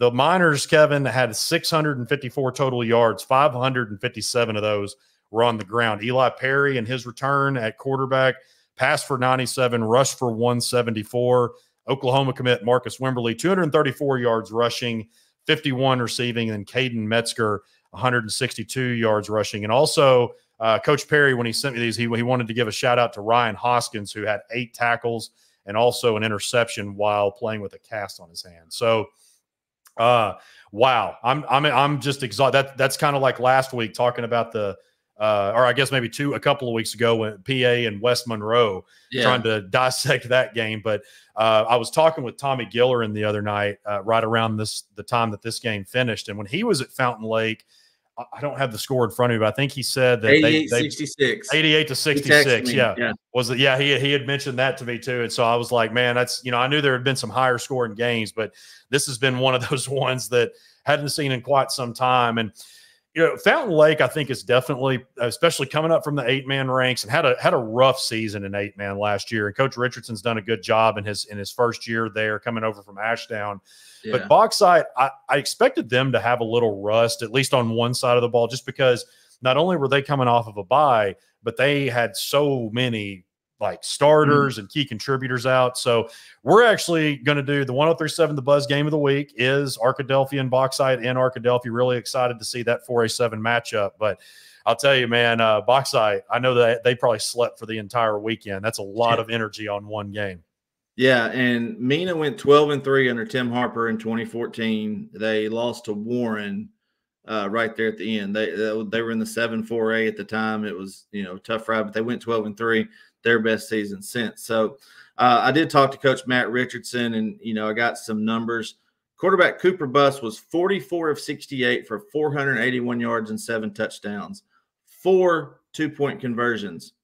Speaker 3: The Miners, Kevin, had 654 total yards, 557 of those were on the ground. Eli Perry and his return at quarterback passed for 97, rushed for 174. Oklahoma commit Marcus Wimberly, 234 yards rushing, 51 receiving, and Caden Metzger, 162 yards rushing. And also, uh, Coach Perry, when he sent me these, he, he wanted to give a shout out to Ryan Hoskins, who had eight tackles and also an interception while playing with a cast on his hand. So, uh, wow, I'm I'm I'm just exhausted. That that's kind of like last week talking about the. Uh, or I guess maybe two, a couple of weeks ago when PA and West Monroe yeah. trying to dissect that game. But uh, I was talking with Tommy Gillerin the other night, uh, right around this the time that this game finished, and when he was at Fountain Lake, I don't have the score in front of me, but I think he said that
Speaker 4: 88 they, they 66.
Speaker 3: 88 to 66. Yeah. yeah. Was it? Yeah. He, he had mentioned that to me too. And so I was like, man, that's, you know, I knew there had been some higher scoring games, but this has been one of those ones that hadn't seen in quite some time. And, you know, Fountain Lake, I think, is definitely, especially coming up from the eight man ranks, and had a had a rough season in eight man last year. And Coach Richardson's done a good job in his in his first year there, coming over from Ashdown. Yeah. But Bauxite, I, I expected them to have a little rust, at least on one side of the ball, just because not only were they coming off of a bye, but they had so many like starters mm and key contributors out. So we're actually going to do the 1037 The Buzz game of the week is Arkadelphia and Bauxite in Arkadelphia. Really excited to see that 4A7 matchup. But I'll tell you, man, uh, Bauxite, I know that they probably slept for the entire weekend. That's a lot of energy on one game.
Speaker 4: Yeah, and Mena went 12 and 3 under Tim Harper in 2014. They lost to Warren uh, right there at the end. They they were in the 7-4A at the time. It was, you know, tough ride, but they went 12 and 3 their best season since. So uh, I did talk to Coach Matt Richardson, and you know I got some numbers. Quarterback Cooper Bus was 44 of 68 for 481 yards and seven touchdowns, four two point conversions.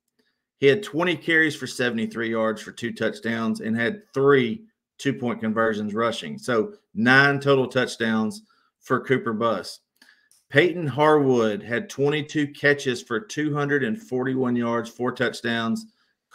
Speaker 4: He had 20 carries for 73 yards for two touchdowns and had three two point conversions rushing. So nine total touchdowns for Cooper Bus. Peyton Harwood had 22 catches for 241 yards, four touchdowns,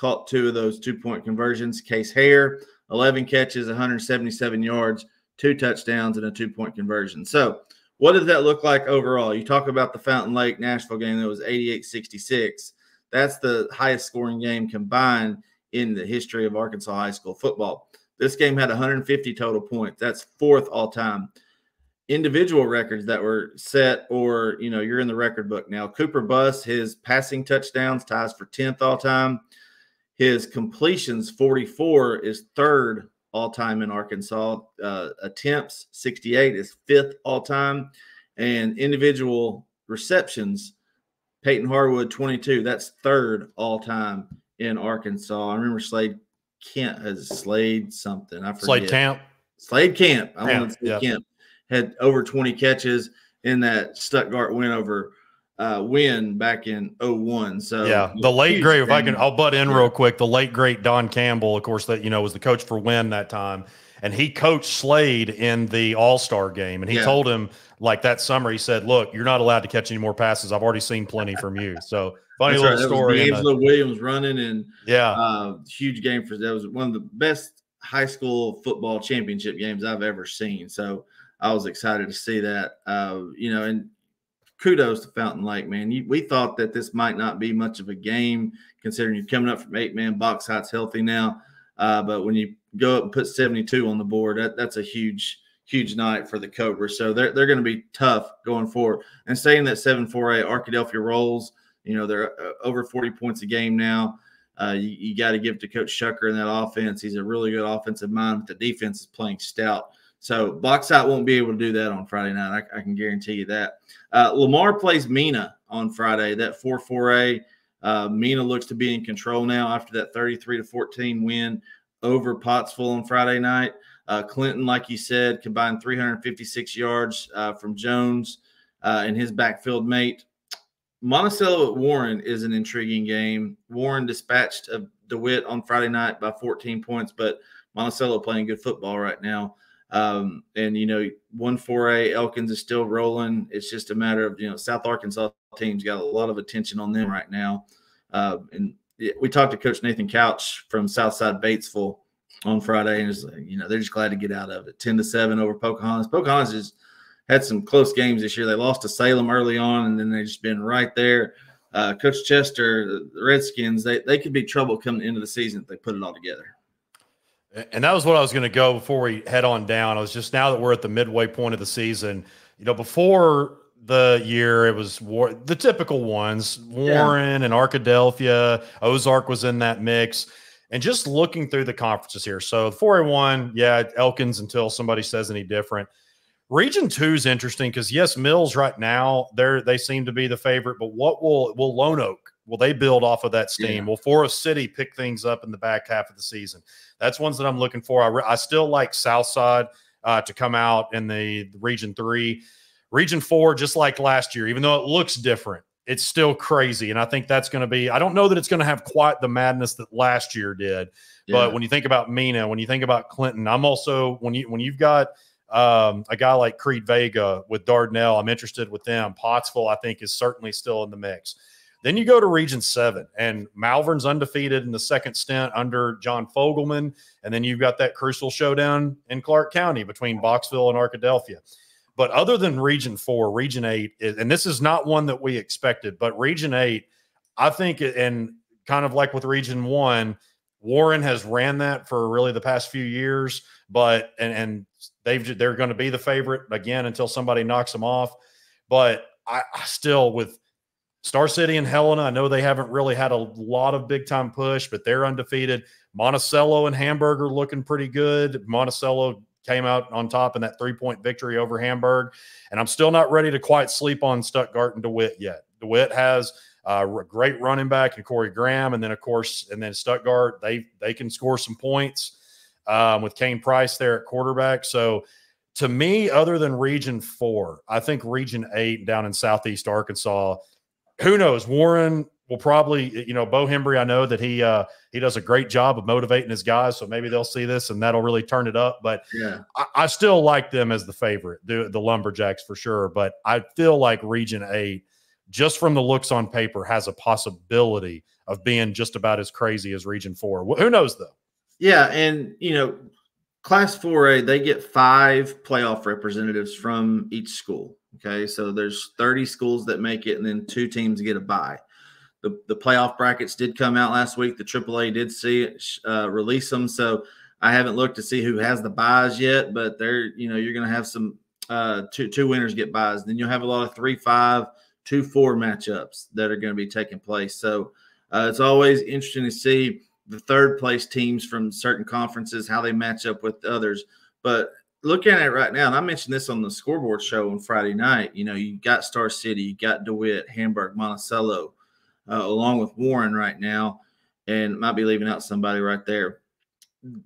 Speaker 4: caught two of those two point conversions. Case Hare, 11 catches, 177 yards, two touchdowns, and a two point conversion. So, what does that look like overall? You talk about the Fountain Lake Nashville game that was 88 66. That's the highest scoring game combined in the history of Arkansas high school football. This game had 150 total points. That's fourth all time. Individual records that were set, or you know, you're in the record book now. Cooper Bus, his passing touchdowns ties for 10th all time. His completions, 44, is third all time in Arkansas. Uh, attempts, 68, is fifth all time. And individual receptions, Peyton Harwood, 22, that's third all time in Arkansas. I remember Slade Kent has Slade something. I forget.
Speaker 3: Slade Camp.
Speaker 4: Slade Camp. I
Speaker 3: Camp,
Speaker 4: want to say. Camp had over 20 catches in that Stuttgart win over uh, win back in 01. So
Speaker 3: Yeah, the late great. If I can, I'll butt in real quick. The late great Don Campbell, of course, that you know was the coach for Wynne that time, and he coached Slade in the All Star game, and he
Speaker 4: Yeah.
Speaker 3: told him like that summer, he said, "Look, you're not allowed to catch any more passes. I've already seen plenty from you." So funny
Speaker 4: That's
Speaker 3: little
Speaker 4: was
Speaker 3: story. uh,
Speaker 4: Williams running and
Speaker 3: yeah,
Speaker 4: uh, huge game for that was one of the best high school football championship games I've ever seen. So I was excited to see that. Uh, you know, and kudos to Fountain Lake, man. You, we thought that this might not be much of a game considering you're coming up from eight man Bauxite's healthy now. Uh, but when you go up and put 72 on the board, that, that's a huge, huge night for the Cobras. So they're, they're going to be tough going forward. And saying that 7 4A Arkadelphia rolls, you know, they're uh, over 40 points a game now. Uh, you, you got to give to Coach Shucker in that offense. He's a really good offensive mind, but the defense is playing stout. So Bauxite won't be able to do that on Friday night. I, I can guarantee you that. Uh, Lamar plays Mena on Friday. That 4 4A. Uh, Mena looks to be in control now after that 33 to 14 win over Pottsville on Friday night. Uh, Clinton, like you said, combined 356 yards uh, from Jones uh, and his backfield mate. Monticello at Warren is an intriguing game. Warren dispatched of DeWitt on Friday night by 14 points, but Monticello playing good football right now. Um, and you know, one 4A Elkins is still rolling. It's just a matter of you know, South Arkansas team's got a lot of attention on them right now. Uh, and we talked to Coach Nathan Couch from Southside Batesville on Friday, and you know they're just glad to get out of it. Ten to seven over Pocahontas. Pocahontas has had some close games this year. They lost to Salem early on, and then they've just been right there. Uh, Coach Chester, the Redskins, they they could be trouble coming into the season if they put it all together.
Speaker 3: And that was what I was going to go before we head on down. I was just now that we're at the midway point of the season, you know, before the year, it was war, the typical ones Warren and Arkadelphia, Ozark was in that mix. And just looking through the conferences here. So 4A1, yeah, Elkins until somebody says any different. Region two is interesting because yes, Mills right now they're they seem to be the favorite, but what will will Lonoke will they build off of that steam?
Speaker 4: Yeah.
Speaker 3: Will Forest City pick things up in the back half of the season? That's ones that I'm looking for. I, re- I still like Southside uh, to come out in the Region Three, Region Four, just like last year. Even though it looks different, it's still crazy, and I think that's going to be. I don't know that it's going to have quite the madness that last year did, but when you think about Mena, when you think about Clinton, I'm also when you when you've got um, a guy like Creed Vega with Dardanelle, I'm interested with them. Pottsville, I think, is certainly still in the mix. Then you go to Region Seven, and Malvern's undefeated in the second stint under John Fogelman, and then you've got that crucial showdown in Clark County between Bauxite and Arkadelphia. But other than Region Four, Region Eight, and this is not one that we expected, but Region Eight, I think, and kind of like with Region One, Warren has ran that for really the past few years, but and and they've they're going to be the favorite again until somebody knocks them off. But I, I still with Star City and Helena, I know they haven't really had a lot of big time push, but they're undefeated. Monticello and Hamburg are looking pretty good. Monticello came out on top in that three point victory over Hamburg, and I'm still not ready to quite sleep on Stuttgart and DeWitt yet. DeWitt has uh, a great running back and Corey Graham, and then of course, and then Stuttgart they they can score some points um, with Kane Price there at quarterback. So to me, other than Region Four, I think Region Eight down in Southeast Arkansas. Who knows? Warren will probably, you know, Bo Hembree. I know that he uh, he does a great job of motivating his guys, so maybe they'll see this and that'll really turn it up. But
Speaker 4: Yeah.
Speaker 3: I, I still like them as the favorite, the the Lumberjacks for sure. But I feel like Region Eight, just from the looks on paper, has a possibility of being just about as crazy as Region Four. Who knows though?
Speaker 4: Yeah, and you know, Class 4A, they get five playoff representatives from each school. Okay, so there's 30 schools that make it, and then two teams get a bye. The, the playoff brackets did come out last week. The AAA did see it, uh, release them. So I haven't looked to see who has the buys yet, but they're you know you're going to have some uh, two two winners get buys. Then you'll have a lot of three five, two four matchups that are going to be taking place. So uh, it's always interesting to see the third place teams from certain conferences how they match up with others. But looking at it right now, and I mentioned this on the scoreboard show on Friday night. You know, you got Star City, you got DeWitt, Hamburg, Monticello, uh, along with Warren right now, and might be leaving out somebody right there.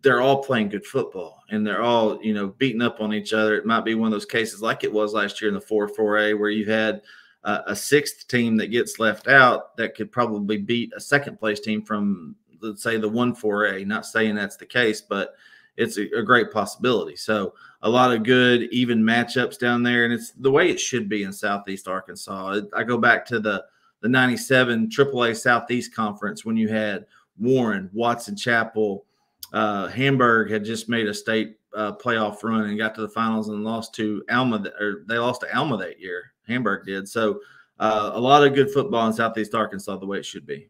Speaker 4: They're all playing good football, and they're all you know beating up on each other. It might be one of those cases like it was last year in the four four A, where you had uh, a sixth team that gets left out that could probably beat a second place team from let's say the one four A. Not saying that's the case, but it's a, a great possibility. So a lot of good even matchups down there, and it's the way it should be in Southeast Arkansas. I go back to the the '97 AAA Southeast Conference when you had Warren, Watson Chapel, uh, Hamburg had just made a state uh, playoff run and got to the finals and lost to Alma, or they lost to Alma that year. Hamburg did. So uh, a lot of good football in Southeast Arkansas, the way it should be.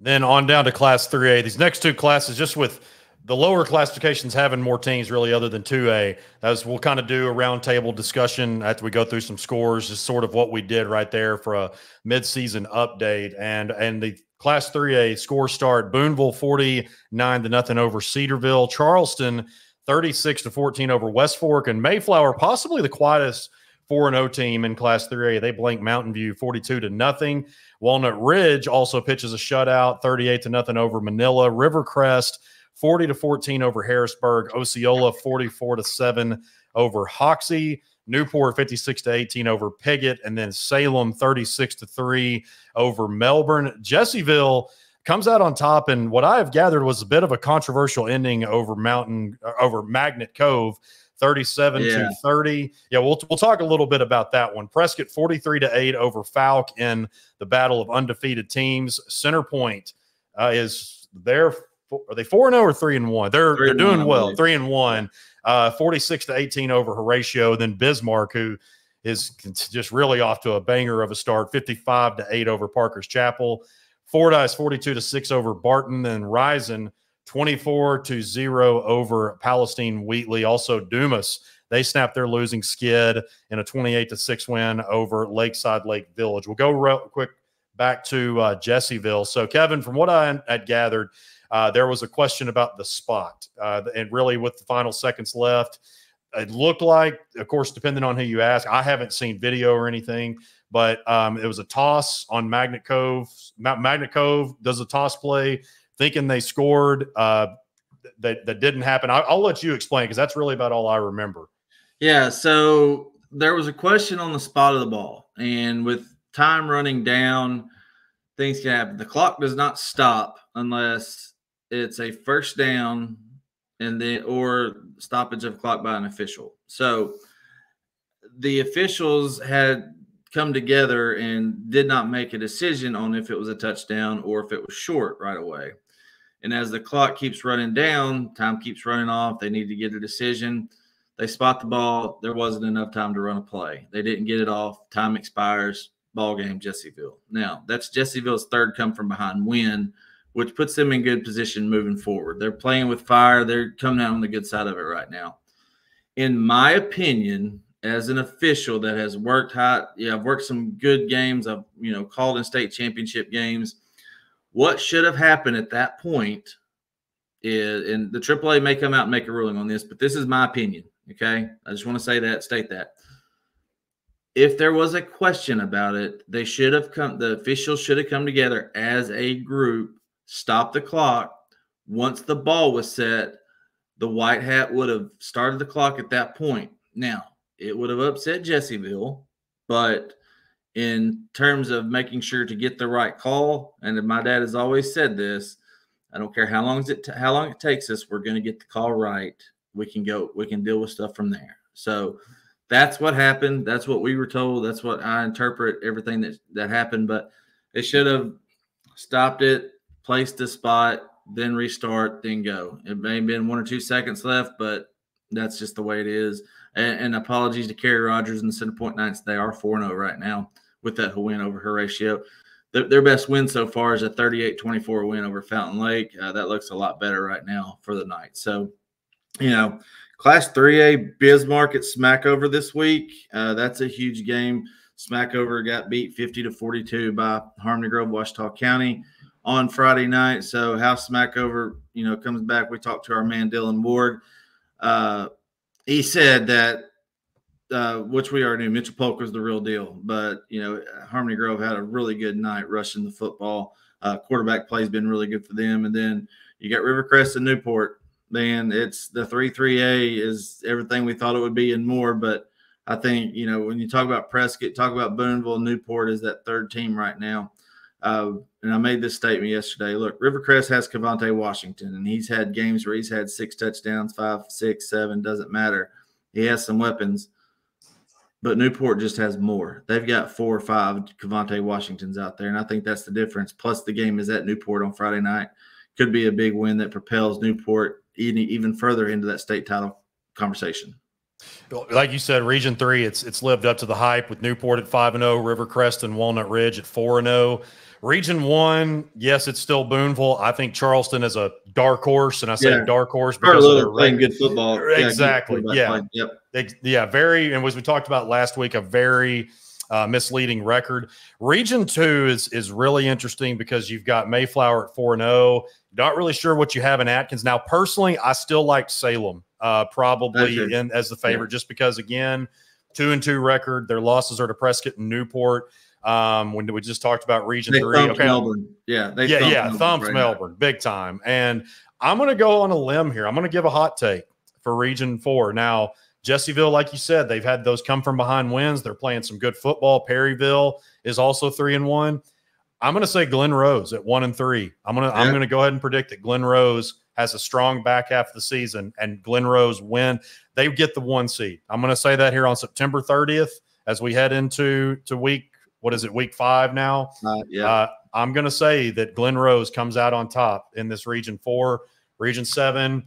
Speaker 3: Then on down to Class 3A. These next two classes, just with the lower classifications having more teams really other than 2A, as we'll kind of do a roundtable discussion after we go through some scores, is sort of what we did right there for a midseason update. And and the Class 3A score start Booneville 49 to nothing over Cedarville, Charleston 36 to 14 over West Fork, and Mayflower, possibly the quietest 4 0 team in Class 3A. They blank Mountain View 42 to nothing. Walnut Ridge also pitches a shutout 38 to nothing over Manila. Rivercrest 40 to 14 over Harrisburg. Osceola 44 to 7 over Hoxie. Newport 56 to 18 over Piggott, and then Salem 36 to 3 over Melbourne. Jessieville comes out on top, and what I have gathered was a bit of a controversial ending over Mountain uh, over Magnet Cove. 37
Speaker 4: Yeah.
Speaker 3: to 30. Yeah, we'll, we'll talk a little bit about that one. Prescott 43 to 8 over Fouke in the battle of undefeated teams. Center Point uh, is they're they 4 and 0 or 3 and 1? They're
Speaker 4: Three
Speaker 3: they're doing
Speaker 4: one,
Speaker 3: well. 3 and 1. Uh 46 to 18 over Horatio, then Bismarck who is just really off to a banger of a start 55 to 8 over Parker's Chapel. Fordyce 42 to 6 over Barton, then Rison 24 to 0 over Palestine Wheatley. Also, Dumas, they snapped their losing skid in a 28 to 6 win over Lakeside Lake Village. We'll go real quick back to uh, Jessieville. So, Kevin, from what I had gathered, uh, there was a question about the spot. Uh, and really, with the final seconds left, it looked like, of course, depending on who you ask, I haven't seen video or anything, but um, it was a toss on Magnet Cove. Magnet Cove does a toss play, thinking they scored. Uh, that that didn't happen. I, I'll let you explain because that's really about all I remember.
Speaker 4: Yeah, so there was a question on the spot of the ball, and with time running down, things can happen. The clock does not stop unless it's a first down and then or stoppage of clock by an official. So the officials had come together and did not make a decision on if it was a touchdown or if it was short right away. And as the clock keeps running down, time keeps running off, they need to get a decision. They spot the ball. There wasn't enough time to run a play. They didn't get it off. Time expires. Ball game, Jessieville. Now, that's Jessieville's third come from behind win, which puts them in good position moving forward. They're playing with fire. They're coming out on the good side of it right now. In my opinion, as an official that has worked hot, yeah, I've worked some good games. I've, you know, called in state championship games. What should have happened at that point is, and the AAA may come out and make a ruling on this, but this is my opinion. Okay. I just want to say that, state that. If there was a question about it, they should have come, the officials should have come together as a group, stop the clock. Once the ball was set, the White Hat would have started the clock at that point. Now, it would have upset Jessieville, but in terms of making sure to get the right call, and my dad has always said this, I don't care how long it how long it takes us, we're going to get the call right. We can go, we can deal with stuff from there. So that's what happened. That's what we were told. That's what I interpret everything that that happened. But it should have stopped it, placed the spot, then restart, then go. It may have been one or two seconds left, but that's just the way it is. And, and apologies to Kerry Rogers and the Center Point Knights. They are 4 0 right now with that win over Horatio. The, their best win so far is a 38 24 win over Fountain Lake. Uh, that looks a lot better right now for the Knights. So, you know, Class 3A Bismarck at Smackover this week. Uh, that's a huge game. Smackover got beat 50 to 42 by Harmony Grove, Ouachita County on Friday night. So how Smackover, you know, comes back. We talked to our man Dylan Ward. Uh, he said that, uh, which we already knew, Mitchell Polk was the real deal. But you know, Harmony Grove had a really good night rushing the football. Uh, quarterback play has been really good for them. And then you got Rivercrest and Newport. Man, it's the three three A is everything we thought it would be and more. But I think you know when you talk about Prescott, talk about Booneville, Newport is that third team right now. Uh, and I made this statement yesterday. Look, Rivercrest has Cavante Washington, and he's had games where he's had six touchdowns, five, six, seven, doesn't matter. He has some weapons, but Newport just has more. They've got four or five Cavante Washingtons out there, and I think that's the difference. Plus, the game is at Newport on Friday night. Could be a big win that propels Newport even even further into that state title conversation.
Speaker 3: Like you said, Region Three, it's it's lived up to the hype with Newport at five and zero, oh, Rivercrest and Walnut Ridge at four and zero. Region One, yes, it's still Booneville. I think Charleston is a dark horse, and I say yeah. dark horse
Speaker 4: because they're playing good football.
Speaker 3: Exactly. Yeah. Yeah. Yep. Yeah. Very, and as we talked about last week, a very uh, misleading record. Region Two is is really interesting because you've got Mayflower at four and zero. Oh. Not really sure what you have in Atkins now. Personally, I still like Salem uh, probably in as the favorite, yeah. just because again, two and two record. Their losses are to Prescott and Newport. Um, when we just talked about Region
Speaker 4: they
Speaker 3: Three, okay,
Speaker 4: Melbourne, yeah,
Speaker 3: yeah, yeah, Melbourne thumped right Melbourne now. big time. And I'm going to go on a limb here. I'm going to give a hot take for Region Four. Now, Jessieville, like you said, they've had those come from behind wins. They're playing some good football. Perryville is also three and one. I'm going to say Glen Rose at one and three. I'm going to yeah. I'm going to go ahead and predict that Glen Rose has a strong back half of the season and Glen Rose win. They get the one seed. I'm going to say that here on September 30th as we head into to week what is it week five now?
Speaker 4: Uh, yeah. Uh,
Speaker 3: I'm going to say that Glen Rose comes out on top in this region four, region seven.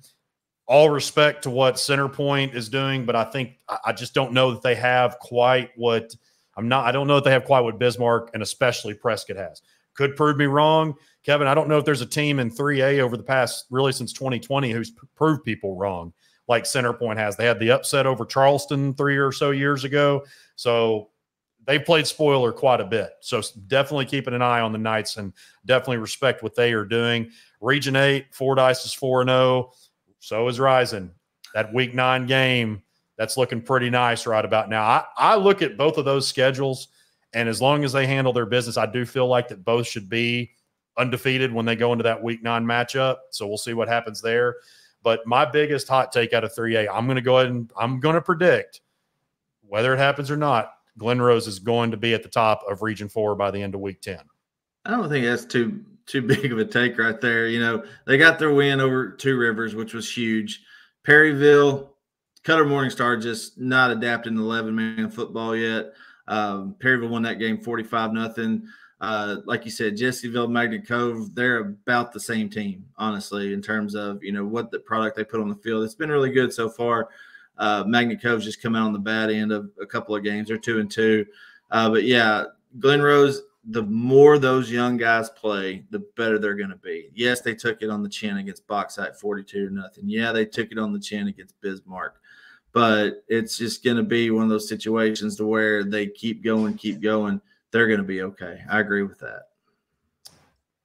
Speaker 3: All respect to what Centerpoint is doing, but I think I just don't know that they have quite what I'm not. I don't know that they have quite what Bismarck and especially Prescott has. Could prove me wrong, Kevin. I don't know if there's a team in 3A over the past really since 2020 who's proved people wrong like Centerpoint has. They had the upset over Charleston three or so years ago. So they played spoiler quite a bit. So definitely keeping an eye on the Knights and definitely respect what they are doing. Region eight, Fordyce is 4 0. So is Rison. That week nine game, that's looking pretty nice right about now. I, I look at both of those schedules, and as long as they handle their business, I do feel like that both should be undefeated when they go into that week nine matchup. So we'll see what happens there. But my biggest hot take out of 3A, I'm going to go ahead and I'm going to predict whether it happens or not Glen Rose is going to be at the top of Region Four by the end of Week Ten.
Speaker 4: I don't think that's too too big of a take right there. You know, they got their win over Two Rivers, which was huge. Perryville, Cutter Morningstar just not adapting to eleven man football yet. Um, Perryville won that game forty five nothing. Uh, like you said, Jessieville, Magnet Cove, they're about the same team, honestly, in terms of you know what the product they put on the field. It's been really good so far. Uh, Magnet Cove's just come out on the bad end of a couple of games. They're two and two. Uh, but yeah, Glen Rose, the more those young guys play, the better they're going to be. Yes, they took it on the chin against Bauxite 42 to nothing. Yeah, they took it on the chin against Bismarck. But it's just going to be one of those situations to where they keep going, keep going. They're going to be okay. I agree with that.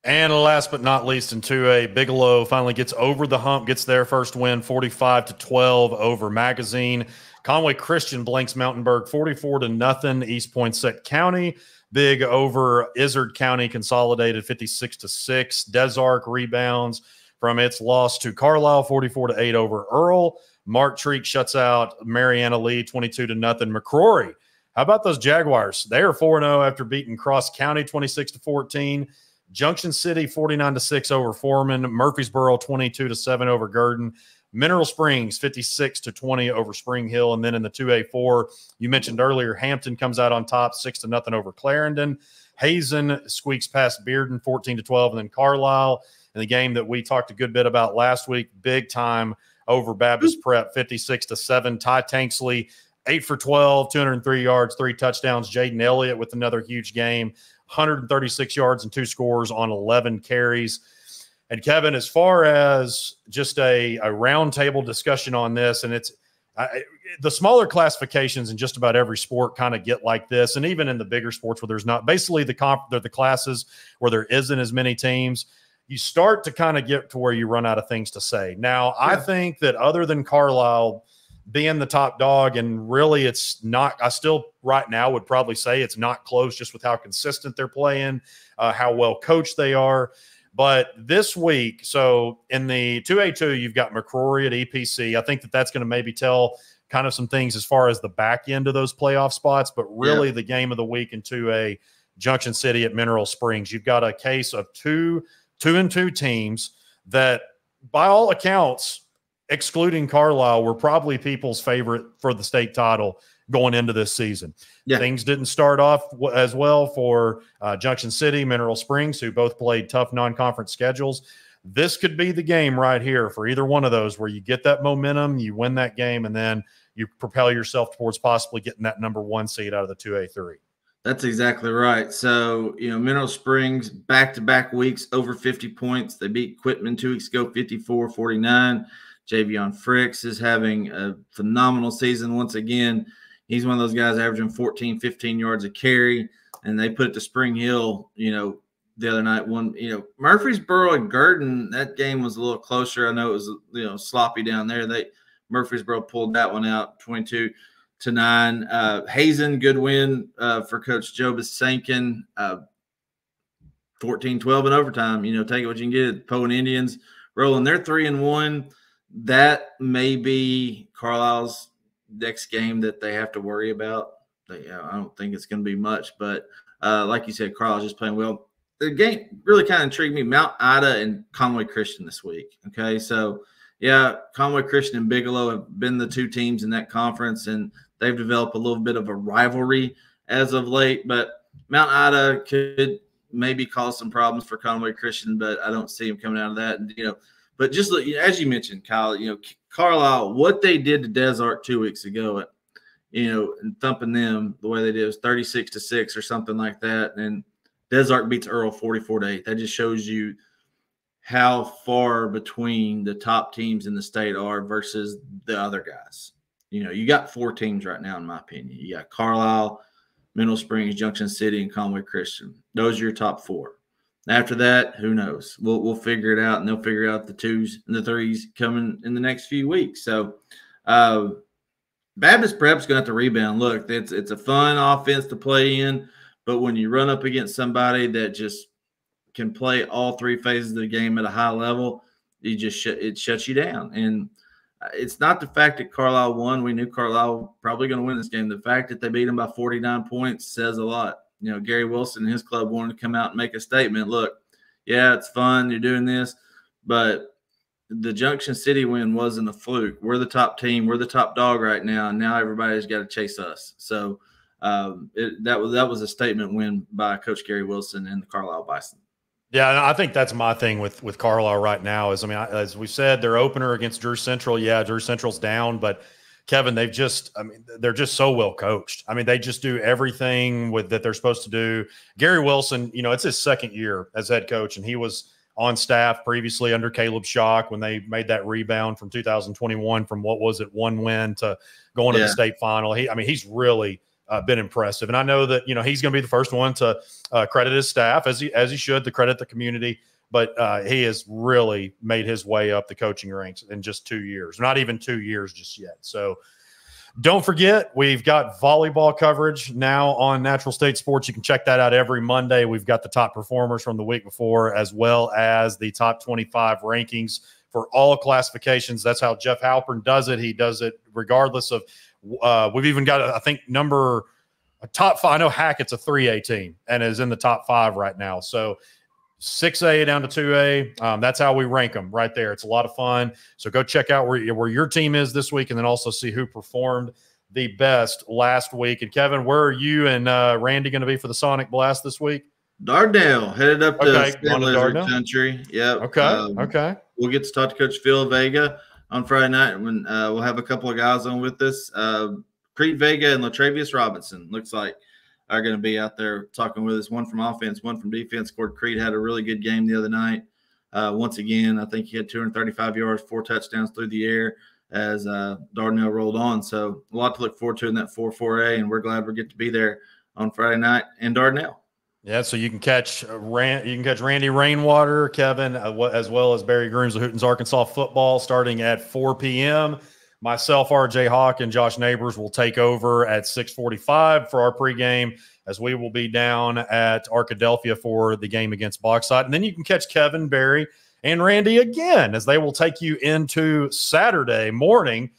Speaker 3: And last but not least, in 2A, Bigelow finally gets over the hump, gets their first win 45 to 12 over Magazine. Conway Christian blanks Mountainburg 44 to nothing. East Poinsett County big over Izard County consolidated 56 to 6. Des Arc rebounds from its loss to Carlisle, 44 to 8 over Earle. Marked Tree shuts out Marianna Lee 22 to nothing. McCrory. How about those Jaguars? They are 4 0 after beating Cross County 26 to 14. Junction City 49 to 6 over Foreman. Murfreesboro 22 to 7 over Gurdon. Mineral Springs 56 to 20 over Spring Hill. And then in the 2A4, you mentioned earlier, Hampton comes out on top 6 to nothing over Clarendon. Hazen squeaks past Bearden 14 to 12. And then Carlisle in the game that we talked a good bit about last week, big time over Baptist Prep 56 to 7. Ty Tanksley, 8 for 12, 203 yards, three touchdowns. Jaden Elliott with another huge game, 136 yards and two scores on 11 carries. And Kevin, as far as just a, a roundtable discussion on this, and it's I, the smaller classifications in just about every sport kind of get like this, and even in the bigger sports where there's not basically the comp, the classes where there isn't as many teams you start to kind of get to where you run out of things to say. Now, yeah. I think that other than Carlisle being the top dog, and really it's not, I still right now would probably say it's not close just with how consistent they're playing, uh, how well coached they are. But this week, so in the 2A2, you've got McCrory at EPC. I think that that's going to maybe tell kind of some things as far as the back end of those playoff spots, but really yeah. the game of the week in 2A, Junction City at Mineral Springs. You've got a case of two two and two teams that, by all accounts, excluding Carlisle, were probably people's favorite for the state title going into this season. Yeah. Things didn't start off as well for uh, Junction City, Mineral Springs, who both played tough non conference schedules. This could be the game right here for either one of those where you get that momentum, you win that game, and then you propel yourself towards possibly getting that number one seed out of the 2A3.
Speaker 4: That's exactly right. So, you know, Mineral Springs back to back weeks over 50 points. They beat Quitman two weeks ago, 54 49. Javion Fricks is having a phenomenal season once again. He's one of those guys averaging 14, 15 yards a carry. And they put it to Spring Hill, you know, the other night. One, you know, Murfreesboro and Gurdon, that game was a little closer. I know it was, you know, sloppy down there. They Murfreesboro pulled that one out 22- to nine. Uh, Hazen, good win uh, for Coach Joe Basankin. Uh, 14 12 in overtime. You know, take it what you can get. Poyen Indians rolling. They're three and one. That may be Carlisle's next game that they have to worry about. I don't think it's going to be much, but uh, like you said, Carlisle's just playing well. The game really kind of intrigued me. Mount Ida and Conway Christian this week. Okay, so yeah, Conway Christian and Bigelow have been the two teams in that conference, and They've developed a little bit of a rivalry as of late, but Mount Ida could maybe cause some problems for Conway Christian, but I don't see him coming out of that. And you know, but just look, as you mentioned, Kyle, you know, Carlisle, what they did to Des Arc two weeks ago, you know, and thumping them the way they did was thirty six to six or something like that, and Des Arc beats Earle forty four to eight. That just shows you how far between the top teams in the state are versus the other guys. You know, you got four teams right now, in my opinion. You got Carlisle, Mineral Springs, Junction City, and Conway Christian. Those are your top four. After that, who knows? We'll we'll figure it out, and they'll figure out the twos and the threes coming in the next few weeks. So, uh, Baptist Prep's going to have to rebound. Look, it's it's a fun offense to play in, but when you run up against somebody that just can play all three phases of the game at a high level, you just sh- it shuts you down. And it's not the fact that Carlisle won. We knew Carlisle probably going to win this game. The fact that they beat them by 49 points says a lot. You know, Gary Wilson and his club wanted to come out and make a statement. Look, yeah, it's fun. You're doing this, but the Junction City win wasn't a fluke. We're the top team. We're the top dog right now. And now everybody's got to chase us. So um, it, that was that was a statement win by Coach Gary Wilson and the Carlisle Bison.
Speaker 3: Yeah, I think that's my thing with with Carlisle right now. Is I mean, as we said, their opener against Drew Central, yeah, Drew Central's down, but Kevin, they've just, I mean, they're just so well coached. I mean, they just do everything with that they're supposed to do. Gary Wilson, you know, it's his second year as head coach, and he was on staff previously under Caleb Shock when they made that rebound from 2021 from what was it one win to going yeah. to the state final. He, I mean, he's really uh, been impressive. And I know that you know he's going to be the first one to uh, credit his staff as he as he should to credit the community. But uh, he has really made his way up the coaching ranks in just two years, not even two years just yet. So, Don't forget, we've got volleyball coverage now on Natural State Sports. You can check that out every Monday. We've got the top performers from the week before, as well as the top 25 rankings for all classifications. That's how Jeff Halpern does it. He does it regardless of. Uh, we've even got, I think, number a top five. I know Hackett's a 3A team and is in the top five right now. So 6A down to 2A. Um, that's how we rank them right there. It's a lot of fun. So go check out where, where your team is this week and then also see who performed the best last week. And Kevin, where are you and uh, Randy going to be for the Sonic Blast this week?
Speaker 4: Dardanelle headed up to
Speaker 3: Okay, to
Speaker 4: Lizard
Speaker 3: Dardanelle?
Speaker 4: Country. Yep.
Speaker 3: Okay.
Speaker 4: Um,
Speaker 3: okay.
Speaker 4: We'll get to talk to Coach Phil Vega on Friday night when uh, we'll have a couple of guys on with us. Uh, Creed Vega and Latravius Robinson looks like are going to be out there talking with us. One from offense, one from defense. Court Creed had a really good game the other night. Uh, once again, I think he had 235 yards, four touchdowns through the air as uh, Dardanelle rolled on. So a lot to look forward to in that 4-4A, and we're glad we get to be there on Friday night in Dardanelle.
Speaker 3: Yeah, so you can catch uh, you can catch Randy Rainwater, Kevin, uh, wha- as well as Barry Grooms of Hootens Arkansas football starting at 4 p.m. Myself, RJ Hawk, and Josh Neighbors will take over at 6:45 for our pregame, as we will be down at Arkadelphia for the game against Bauxite, and then you can catch Kevin, Barry, and Randy again as they will take you into Saturday morning,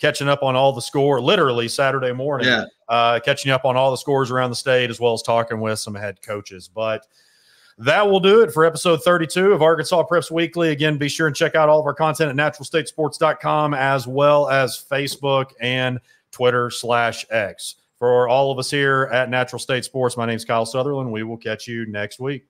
Speaker 3: catching up on all the score, literally Saturday morning
Speaker 4: Yeah.
Speaker 3: uh, catching up on all the scores around the state, as well as talking with some head coaches. But that will do it for episode 32 of Arkansas Preps Weekly. Again, be sure and check out all of our content at naturalstatesports.com as well as Facebook and Twitter slash X. For all of us here at Natural State Sports, my name is Kyle Sutherland. We will catch you next week.